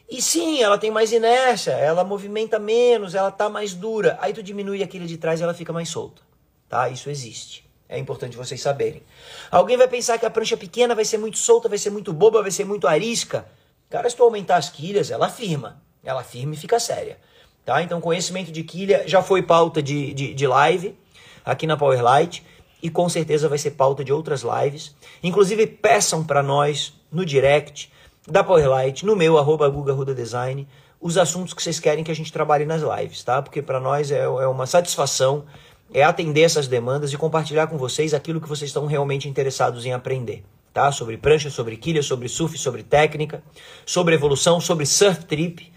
E sim, ela tem mais inércia, ela movimenta menos, ela tá mais dura. Aí tu diminui aquele de trás e ela fica mais solta. Tá? Isso existe. É importante vocês saberem. Alguém vai pensar que a prancha pequena vai ser muito solta, vai ser muito boba, vai ser muito arisca. Cara, se tu aumentar as quilhas, ela firma. Ela firma e fica séria. Tá? Então, conhecimento de quilha já foi pauta de, de, de live aqui na Powerlight e com certeza vai ser pauta de outras lives. Inclusive, peçam para nós no direct da Powerlight, no meu, arroba Guga Design, os assuntos que vocês querem que a gente trabalhe nas lives, tá? Porque para nós é, é uma satisfação é atender essas demandas e compartilhar com vocês aquilo que vocês estão realmente interessados em aprender, tá? Sobre prancha, sobre quilha, sobre surf, sobre técnica, sobre evolução, sobre surf trip,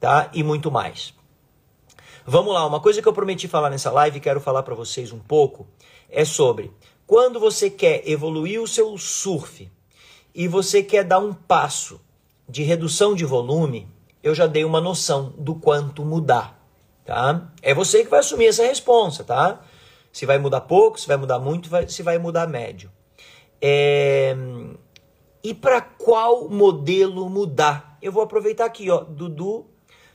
tá? E muito mais. Vamos lá, uma coisa que eu prometi falar nessa live e quero falar para vocês um pouco é sobre quando você quer evoluir o seu surf e você quer dar um passo de redução de volume, eu já dei uma noção do quanto mudar, tá? É você que vai assumir essa responsa, tá? Se vai mudar pouco, se vai mudar muito, vai, se vai mudar médio. É... E para qual modelo mudar? Eu vou aproveitar aqui, ó, Dudu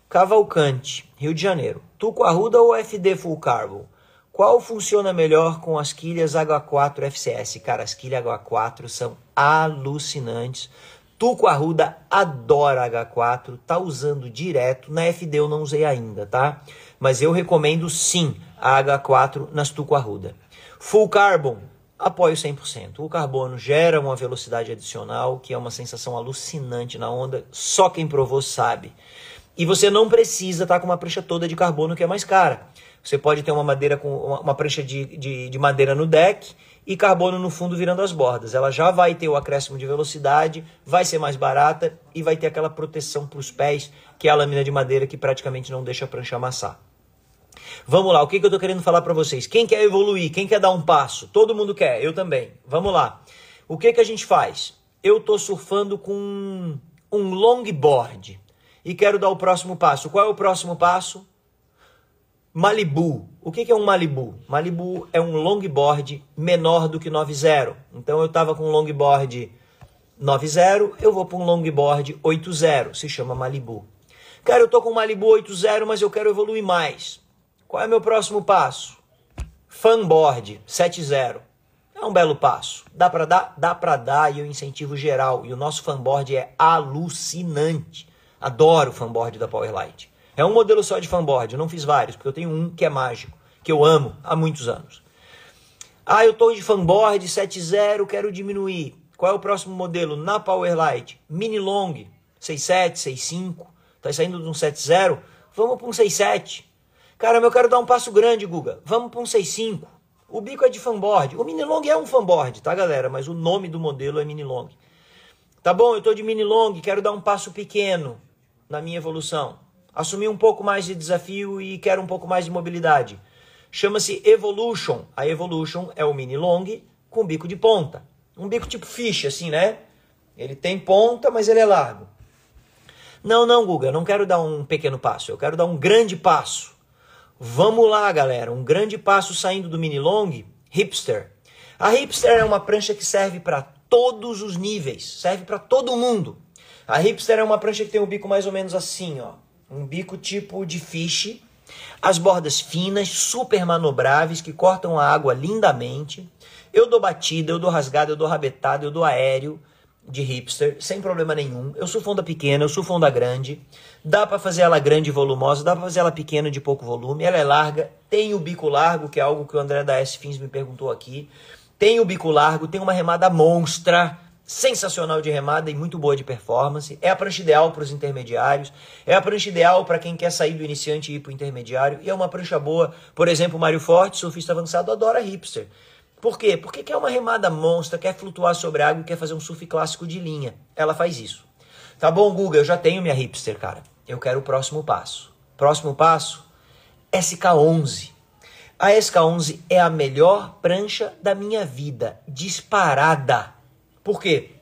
Cavalcante, Rio de Janeiro. Tuco Arruda ou FD Full Carbon? Qual funciona melhor com as quilhas H4 FCS? Cara, as quilhas H4 são alucinantes. Tuco Arruda adora H4, tá usando direto. Na FD eu não usei ainda, tá? Mas eu recomendo sim a H4 nas Tuco Arruda. Full Carbon, apoio 100%. O carbono gera uma velocidade adicional, que é uma sensação alucinante na onda, só quem provou sabe. E você não precisa estar tá com uma prancha toda de carbono que é mais cara. Você pode ter uma madeira com uma prancha de, de, de madeira no deck e carbono no fundo virando as bordas. Ela já vai ter o acréscimo de velocidade, vai ser mais barata e vai ter aquela proteção para os pés, que é a lâmina de madeira que praticamente não deixa a prancha amassar. Vamos lá, o que, que eu estou querendo falar para vocês? Quem quer evoluir? Quem quer dar um passo? Todo mundo quer, eu também. Vamos lá. O que, que a gente faz? Eu estou surfando com um longboard e quero dar o próximo passo. Qual é o próximo passo? Malibu. O que é um Malibu? Malibu é um longboard menor do que 9.0. Então eu estava com um longboard 9.0, eu vou para um longboard 8.0. Se chama Malibu. Cara, eu tô com um Malibu 8.0, mas eu quero evoluir mais. Qual é o meu próximo passo? Fanboard 7.0. É um belo passo. Dá para dar? Dá para dar e eu incentivo geral. E o nosso fanboard é alucinante. Adoro o fanboard da Powerlight. É um modelo só de fanboard, eu não fiz vários, porque eu tenho um que é mágico, que eu amo há muitos anos. Ah, eu estou de fanboard 7.0, quero diminuir. Qual é o próximo modelo? Na Powerlight, Mini Long, 6.7, 6.5. Tá saindo de um 7.0? Vamos para um 6.7. Caramba, eu quero dar um passo grande, Guga. Vamos para um 6.5. O bico é de fanboard. O Mini Long é um fanboard, tá, galera? Mas o nome do modelo é Mini Long. Tá bom, eu estou de Mini Long, quero dar um passo pequeno na minha evolução assumi um pouco mais de desafio e quero um pouco mais de mobilidade. Chama-se Evolution. A Evolution é o mini long com bico de ponta. Um bico tipo fish, assim, né? Ele tem ponta, mas ele é largo. Não, não, Guga, não quero dar um pequeno passo, eu quero dar um grande passo. Vamos lá, galera, um grande passo saindo do mini long, hipster. A hipster é uma prancha que serve para todos os níveis, serve para todo mundo. A hipster é uma prancha que tem o bico mais ou menos assim, ó. Um bico tipo de fish. As bordas finas, super manobráveis, que cortam a água lindamente. Eu dou batida, eu dou rasgada, eu dou rabetada, eu dou aéreo de hipster, sem problema nenhum. Eu sou fonda pequena, eu sou fonda grande. Dá para fazer ela grande e volumosa, dá para fazer ela pequena de pouco volume. Ela é larga, tem o bico largo, que é algo que o André da S Fins me perguntou aqui. Tem o bico largo, tem uma remada monstra sensacional de remada e muito boa de performance. É a prancha ideal para os intermediários. É a prancha ideal para quem quer sair do iniciante e ir para o intermediário. E é uma prancha boa. Por exemplo, o Mário Forte, surfista avançado, adora hipster. Por quê? Porque quer uma remada monstra, quer flutuar sobre a água e quer fazer um surf clássico de linha. Ela faz isso. Tá bom, Google, eu já tenho minha hipster, cara. Eu quero o próximo passo. Próximo passo, SK11. A SK11 é a melhor prancha da minha vida, disparada. Por quê?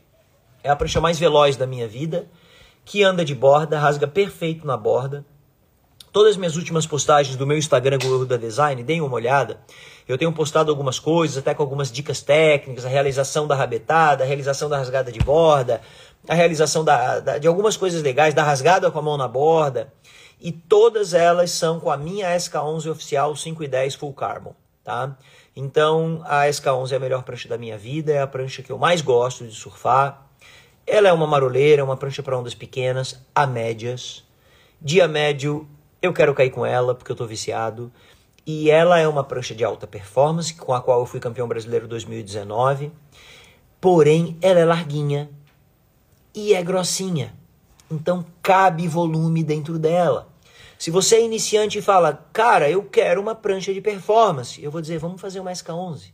É a prancha mais veloz da minha vida, que anda de borda, rasga perfeito na borda. Todas as minhas últimas postagens do meu Instagram, Guru da Design, deem uma olhada. Eu tenho postado algumas coisas, até com algumas dicas técnicas, a realização da rabetada, a realização da rasgada de borda, a realização da, da, de algumas coisas legais, da rasgada com a mão na borda. E todas elas são com a minha SK11 oficial 5 e 10 Full Carbon, tá? Então, a SK11 é a melhor prancha da minha vida, é a prancha que eu mais gosto de surfar. Ela é uma maroleira, é uma prancha para ondas pequenas, a médias. Dia médio, eu quero cair com ela porque eu estou viciado. E ela é uma prancha de alta performance, com a qual eu fui campeão brasileiro 2019. Porém, ela é larguinha e é grossinha. Então cabe volume dentro dela. Se você é iniciante e fala, cara, eu quero uma prancha de performance, eu vou dizer, vamos fazer uma SK11.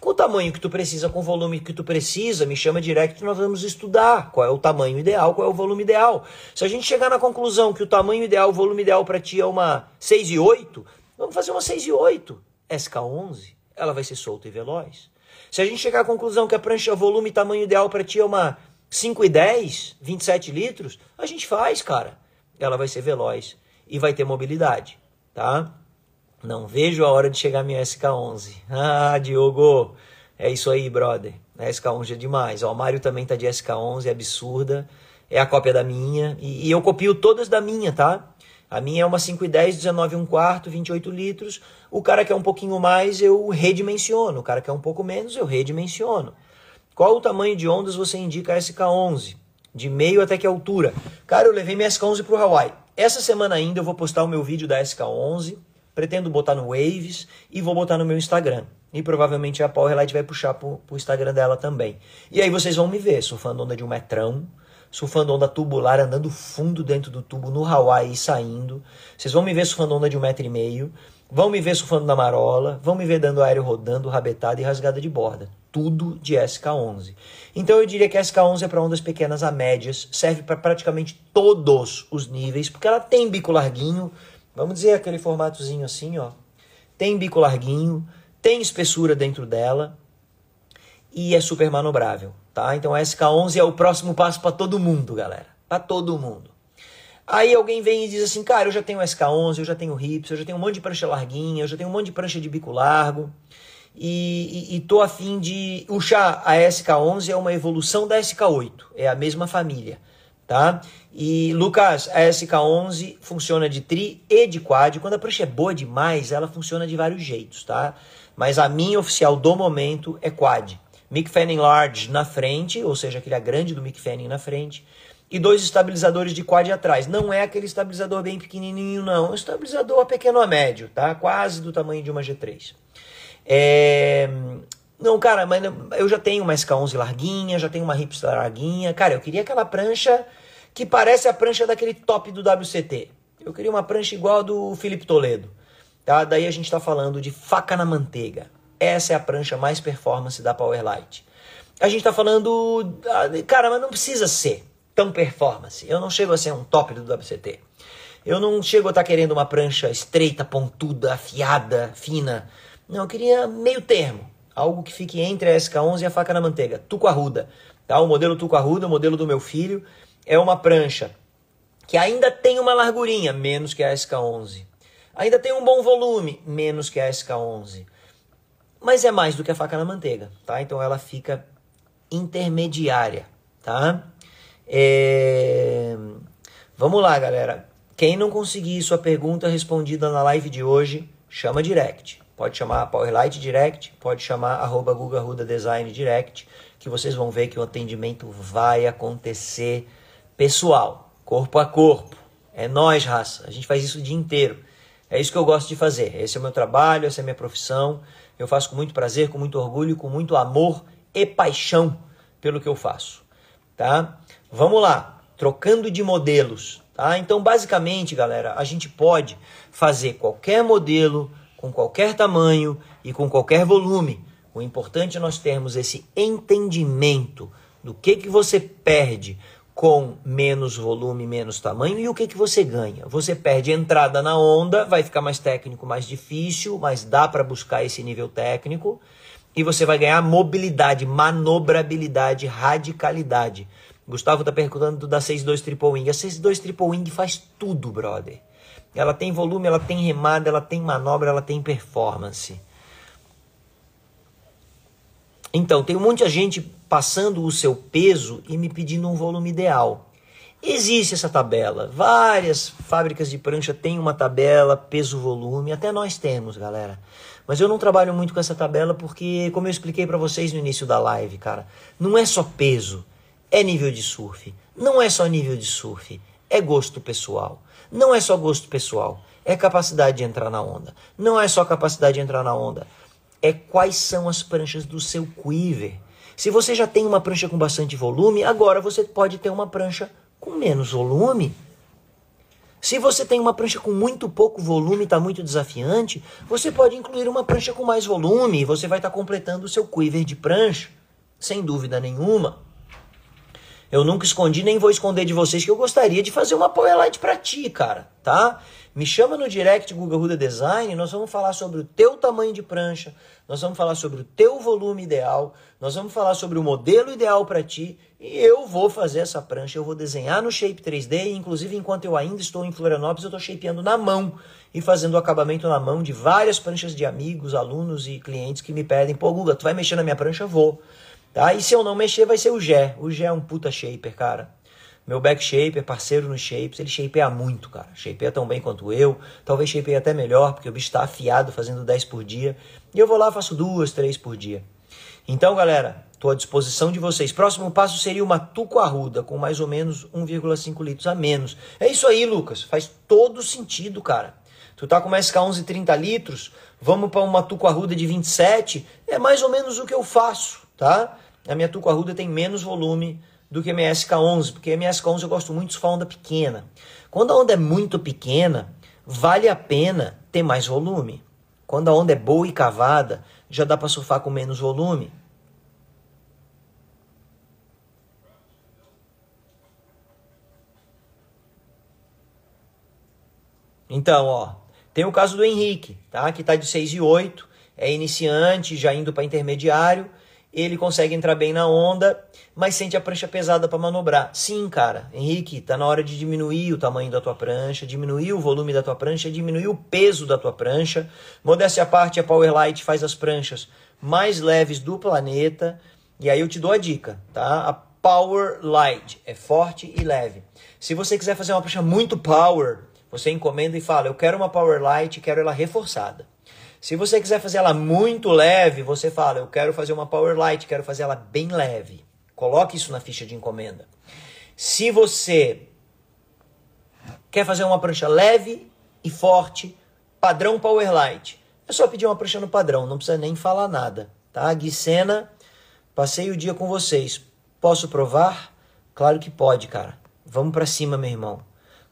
Com o tamanho que tu precisa, com o volume que tu precisa, me chama direct, nós vamos estudar qual é o tamanho ideal, qual é o volume ideal. Se a gente chegar na conclusão que o tamanho ideal, o volume ideal para ti é uma 6 e 8, vamos fazer uma 6 e 8. SK11, ela vai ser solta e veloz. Se a gente chegar à conclusão que a prancha volume e tamanho ideal para ti é uma 5 e 10, 27 litros, a gente faz, cara. Ela vai ser veloz e vai ter mobilidade, tá? Não vejo a hora de chegar a minha SK11. Ah, Diogo, é isso aí, brother. A SK11 é demais. Ó, o Mário também tá de SK11, é absurda. É a cópia da minha. E, e eu copio todas da minha, tá? A minha é uma 510, 19 1 quarto, 28 litros. O cara que é um pouquinho mais, eu redimensiono. O cara que é um pouco menos, eu redimensiono. Qual o tamanho de ondas você indica a SK11? De meio até que altura? Cara, eu levei minha SK11 pro Hawaii. Essa semana ainda eu vou postar o meu vídeo da SK11 pretendo botar no Waves e vou botar no meu Instagram. E provavelmente a Powerlight vai puxar pro, pro Instagram dela também. E aí vocês vão me ver surfando onda de um metrão, surfando onda tubular, andando fundo dentro do tubo no Hawaii e saindo. Vocês vão me ver surfando onda de um metro e meio. Vão me ver surfando na marola, vão me ver dando aéreo rodando, rabetada e rasgada de borda. Tudo de SK11. Então eu diria que a SK11 é para ondas pequenas a médias, serve para praticamente todos os níveis, porque ela tem bico larguinho, Vamos dizer aquele formatozinho assim, ó. Tem bico larguinho, tem espessura dentro dela e é super manobrável, tá? Então a SK11 é o próximo passo para todo mundo, galera. Para todo mundo. Aí alguém vem e diz assim, cara, eu já tenho SK11, eu já tenho Rips, eu já tenho um monte de prancha larguinha, eu já tenho um monte de prancha de bico largo e, e, e tô afim de... O chá, a SK11 é uma evolução da SK8, é a mesma família tá? E Lucas, a SK11 funciona de tri e de quad. Quando a prancha é boa demais, ela funciona de vários jeitos, tá? Mas a minha oficial do momento é quad. Mick Fanning Large na frente, ou seja, aquele grande do Mick Fanning na frente, e dois estabilizadores de quad atrás. Não é aquele estabilizador bem pequenininho, não. É um estabilizador pequeno a médio, tá? Quase do tamanho de uma G3. É... Não, cara, mas eu já tenho uma SK11 larguinha, já tenho uma Hipster larguinha. Cara, eu queria aquela prancha que parece a prancha daquele top do WCT. Eu queria uma prancha igual a do Felipe Toledo. Tá? Daí a gente está falando de faca na manteiga. Essa é a prancha mais performance da Powerlight. A gente está falando. Ah, cara, mas não precisa ser tão performance. Eu não chego a ser um top do WCT. Eu não chego a estar tá querendo uma prancha estreita, pontuda, afiada, fina. Não, eu queria meio termo algo que fique entre a SK11 e a faca na manteiga, tuco arruda. Tá? O modelo tuco arruda, o modelo do meu filho, é uma prancha que ainda tem uma largurinha, menos que a SK11. Ainda tem um bom volume, menos que a SK11. Mas é mais do que a faca na manteiga, tá? Então ela fica intermediária, tá? É... Vamos lá, galera. Quem não conseguir sua pergunta respondida na live de hoje, chama direct. Pode chamar Powerlight Direct, pode chamar arroba Guga Ruda Design Direct, que vocês vão ver que o atendimento vai acontecer pessoal, corpo a corpo. É nós, raça. A gente faz isso o dia inteiro. É isso que eu gosto de fazer. Esse é o meu trabalho, essa é a minha profissão. Eu faço com muito prazer, com muito orgulho, com muito amor e paixão pelo que eu faço, tá? Vamos lá, trocando de modelos, tá? Então, basicamente, galera, a gente pode fazer qualquer modelo com qualquer tamanho e com qualquer volume. O importante é nós termos esse entendimento do que, que você perde com menos volume, menos tamanho e o que, que você ganha. Você perde entrada na onda, vai ficar mais técnico, mais difícil, mas dá para buscar esse nível técnico. E você vai ganhar mobilidade, manobrabilidade, radicalidade. Gustavo está perguntando da 62 Triple Wing. A 62 Triple Wing faz tudo, brother. Ela tem volume, ela tem remada, ela tem manobra, ela tem performance. Então, tem muita gente passando o seu peso e me pedindo um volume ideal. Existe essa tabela. Várias fábricas de prancha têm uma tabela peso-volume. Até nós temos, galera. Mas eu não trabalho muito com essa tabela porque, como eu expliquei para vocês no início da live, cara, não é só peso, é nível de surf. Não é só nível de surf, é gosto pessoal. Não é só gosto pessoal, é capacidade de entrar na onda. Não é só capacidade de entrar na onda, é quais são as pranchas do seu quiver. Se você já tem uma prancha com bastante volume, agora você pode ter uma prancha com menos volume. Se você tem uma prancha com muito pouco volume, está muito desafiante, você pode incluir uma prancha com mais volume e você vai estar tá completando o seu quiver de prancha, sem dúvida nenhuma. Eu nunca escondi nem vou esconder de vocês que eu gostaria de fazer uma Powerlight para ti, cara, tá? Me chama no direct Google Ruda Design, nós vamos falar sobre o teu tamanho de prancha, nós vamos falar sobre o teu volume ideal, nós vamos falar sobre o modelo ideal para ti e eu vou fazer essa prancha, eu vou desenhar no Shape 3D, inclusive enquanto eu ainda estou em Florianópolis, eu estou shapeando na mão e fazendo o acabamento na mão de várias pranchas de amigos, alunos e clientes que me pedem, pô Guga, tu vai mexer na minha prancha? Vou. Tá? E se eu não mexer, vai ser o Gé. O Gé é um puta shaper, cara. Meu back shaper, parceiro nos shapes, ele shapeia muito, cara. Shapeia tão bem quanto eu. Talvez shapeia até melhor, porque o bicho tá afiado fazendo 10 por dia. E eu vou lá faço duas, três por dia. Então, galera, estou à disposição de vocês. Próximo passo seria uma tuco arruda, com mais ou menos 1,5 litros a menos. É isso aí, Lucas. Faz todo sentido, cara. Tu tá com uma SK11 30 litros, vamos para uma tuco arruda de 27, é mais ou menos o que eu faço, tá? A minha tuco arruda tem menos volume do que a minha SK11, porque a minha SK11 eu gosto muito de onda pequena. Quando a onda é muito pequena, vale a pena ter mais volume. Quando a onda é boa e cavada, já dá para surfar com menos volume. Então, ó, tem o caso do Henrique, tá? Que tá de 6 e 8, é iniciante, já indo para intermediário ele consegue entrar bem na onda, mas sente a prancha pesada para manobrar. Sim, cara, Henrique, tá na hora de diminuir o tamanho da tua prancha, diminuir o volume da tua prancha, diminuir o peso da tua prancha. Modéstia à parte, a Powerlight faz as pranchas mais leves do planeta. E aí eu te dou a dica, tá? A Power Light é forte e leve. Se você quiser fazer uma prancha muito power, você encomenda e fala: Eu quero uma Power Light, quero ela reforçada. Se você quiser fazer ela muito leve, você fala, eu quero fazer uma Power Light, quero fazer ela bem leve. Coloque isso na ficha de encomenda. Se você quer fazer uma prancha leve e forte, padrão Power Light, é só pedir uma prancha no padrão, não precisa nem falar nada, tá? Guicena, passei o dia com vocês. Posso provar? Claro que pode, cara. Vamos para cima, meu irmão.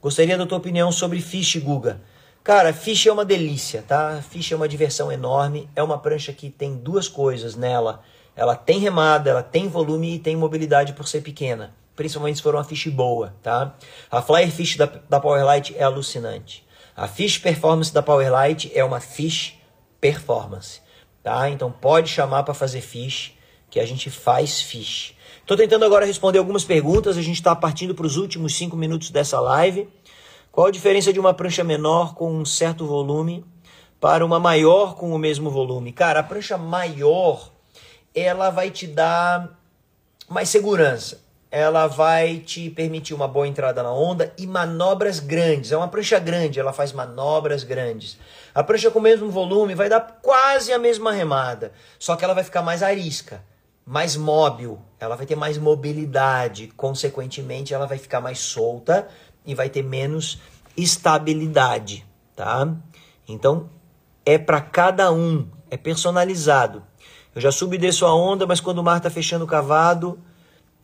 Gostaria da tua opinião sobre Fish, Guga. Cara, ficha é uma delícia, tá? Ficha é uma diversão enorme. É uma prancha que tem duas coisas nela. Ela tem remada, ela tem volume e tem mobilidade por ser pequena. Principalmente se for uma ficha boa, tá? A Flyer Fish da, da Powerlight é alucinante. A Fish Performance da Powerlight é uma Fish Performance, tá? Então pode chamar para fazer fish, que a gente faz fish. Estou tentando agora responder algumas perguntas. A gente está partindo para os últimos cinco minutos dessa live. Qual a diferença de uma prancha menor com um certo volume para uma maior com o mesmo volume? Cara, a prancha maior, ela vai te dar mais segurança. Ela vai te permitir uma boa entrada na onda e manobras grandes. É uma prancha grande, ela faz manobras grandes. A prancha com o mesmo volume vai dar quase a mesma remada, só que ela vai ficar mais arisca, mais móvel, ela vai ter mais mobilidade, consequentemente ela vai ficar mais solta e vai ter menos estabilidade, tá? Então é para cada um, é personalizado. Eu já subo e desço a onda, mas quando o mar está fechando o cavado,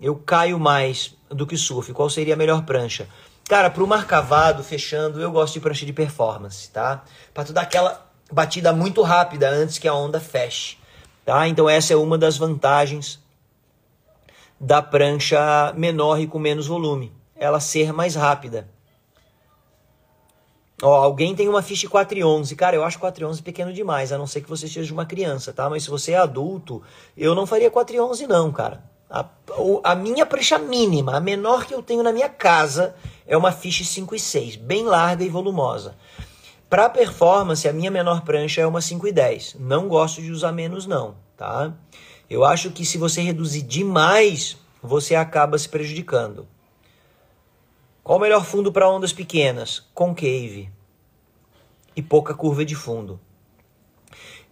eu caio mais do que surf. Qual seria a melhor prancha? Cara, para o mar cavado, fechando, eu gosto de prancha de performance, tá? Para tu dar aquela batida muito rápida antes que a onda feche, tá? Então essa é uma das vantagens da prancha menor e com menos volume ela ser mais rápida. Ó, alguém tem uma ficha 411. Cara, eu acho 411 pequeno demais, a não ser que você seja uma criança, tá? Mas se você é adulto, eu não faria 411 não, cara. A, a minha prancha mínima, a menor que eu tenho na minha casa, é uma ficha 5 e 6, bem larga e volumosa. Para performance, a minha menor prancha é uma 5 e 10. Não gosto de usar menos não, tá? Eu acho que se você reduzir demais, você acaba se prejudicando. Qual o melhor fundo para ondas pequenas? Concave. E pouca curva de fundo.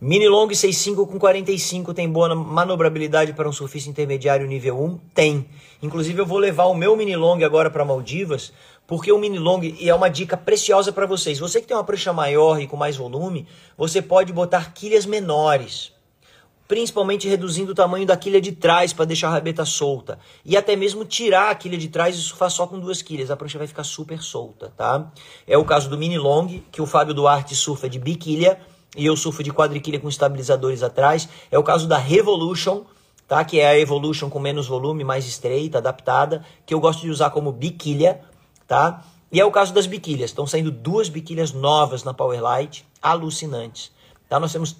Mini Long 65 com 45 tem boa manobrabilidade para um surfista intermediário nível 1? Tem. Inclusive eu vou levar o meu Mini Long agora para Maldivas, porque o Mini Long, é uma dica preciosa para vocês, você que tem uma prancha maior e com mais volume, você pode botar quilhas menores. Principalmente reduzindo o tamanho da quilha de trás para deixar a rabeta solta. E até mesmo tirar a quilha de trás e surfar só com duas quilhas. A prancha vai ficar super solta, tá? É o caso do mini long, que o Fábio Duarte surfa de biquilha e eu surfo de quadriquilha com estabilizadores atrás. É o caso da Revolution, tá? Que é a Evolution com menos volume, mais estreita, adaptada, que eu gosto de usar como biquilha, tá? E é o caso das biquilhas. Estão saindo duas biquilhas novas na Powerlight, alucinantes. Tá? Nós temos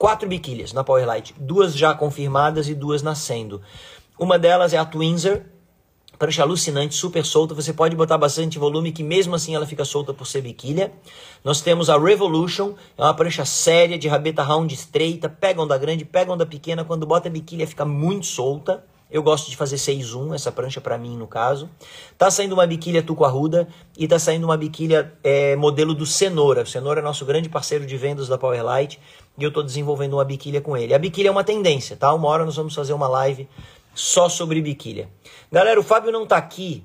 quatro biquílias na Powerlight, duas já confirmadas e duas nascendo. Uma delas é a Twinser, prancha alucinante, super solta, você pode botar bastante volume que mesmo assim ela fica solta por ser biquília. Nós temos a Revolution, é uma prancha séria de rabeta round estreita, pega onda grande, pega onda pequena, quando bota a biquília fica muito solta. Eu gosto de fazer 6-1, essa prancha para mim no caso. Tá saindo uma biquília tuco-arruda e tá saindo uma biquília é, modelo do Cenoura. O Cenoura é nosso grande parceiro de vendas da Powerlight e eu estou desenvolvendo uma biquília com ele. A biquília é uma tendência, tá? Uma hora nós vamos fazer uma live só sobre biquília. Galera, o Fábio não tá aqui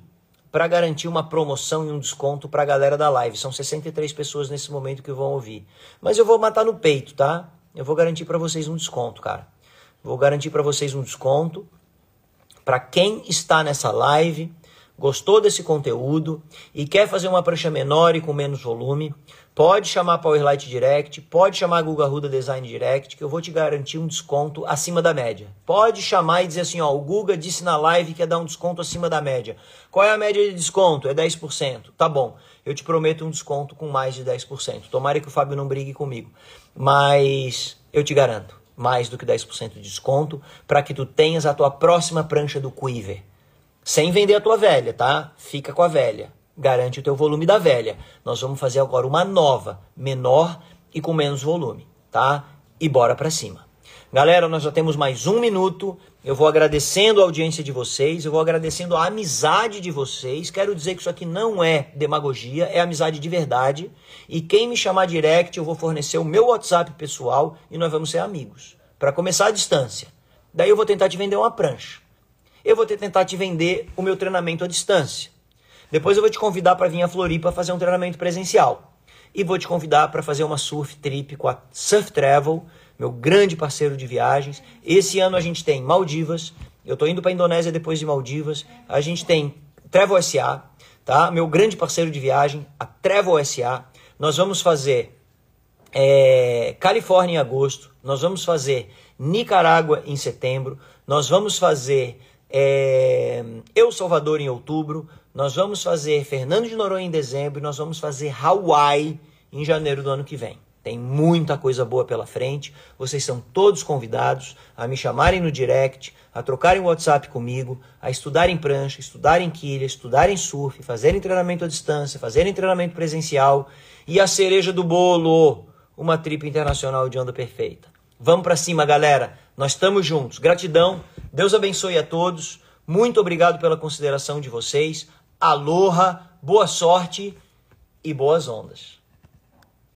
para garantir uma promoção e um desconto para a galera da live. São 63 pessoas nesse momento que vão ouvir. Mas eu vou matar no peito, tá? Eu vou garantir para vocês um desconto, cara. Vou garantir para vocês um desconto para quem está nessa live, gostou desse conteúdo e quer fazer uma prancha menor e com menos volume, pode chamar Powerlight Direct, pode chamar Google Arruda Design Direct, que eu vou te garantir um desconto acima da média. Pode chamar e dizer assim, ó, o Guga disse na live que ia dar um desconto acima da média. Qual é a média de desconto? É 10%. Tá bom, eu te prometo um desconto com mais de 10%. Tomara que o Fábio não brigue comigo, mas eu te garanto mais do que 10% de desconto para que tu tenhas a tua próxima prancha do Quiver. Sem vender a tua velha, tá? Fica com a velha. Garante o teu volume da velha. Nós vamos fazer agora uma nova, menor e com menos volume, tá? E bora para cima. Galera, nós já temos mais um minuto. Eu vou agradecendo a audiência de vocês, eu vou agradecendo a amizade de vocês. Quero dizer que isso aqui não é demagogia, é amizade de verdade. E quem me chamar direct, eu vou fornecer o meu WhatsApp pessoal e nós vamos ser amigos. Para começar a distância. Daí eu vou tentar te vender uma prancha. Eu vou tentar te vender o meu treinamento à distância. Depois eu vou te convidar para vir a Floripa fazer um treinamento presencial. E vou te convidar para fazer uma surf trip com a Surf Travel meu grande parceiro de viagens. Esse ano a gente tem Maldivas, eu estou indo para a Indonésia depois de Maldivas. A gente tem Travel SA, tá? Meu grande parceiro de viagem, a Travel SA. Nós vamos fazer é, Califórnia em agosto, nós vamos fazer Nicarágua em setembro, nós vamos fazer é, El Salvador em outubro, nós vamos fazer Fernando de Noronha em dezembro, nós vamos fazer Hawaii em janeiro do ano que vem. Tem muita coisa boa pela frente. Vocês são todos convidados a me chamarem no direct, a trocarem WhatsApp comigo, a estudarem prancha, estudarem quilha, estudarem surf, fazerem treinamento à distância, fazerem treinamento presencial e a cereja do bolo, uma trip internacional de onda perfeita. Vamos para cima, galera. Nós estamos juntos. Gratidão. Deus abençoe a todos. Muito obrigado pela consideração de vocês. Aloha, boa sorte e boas ondas.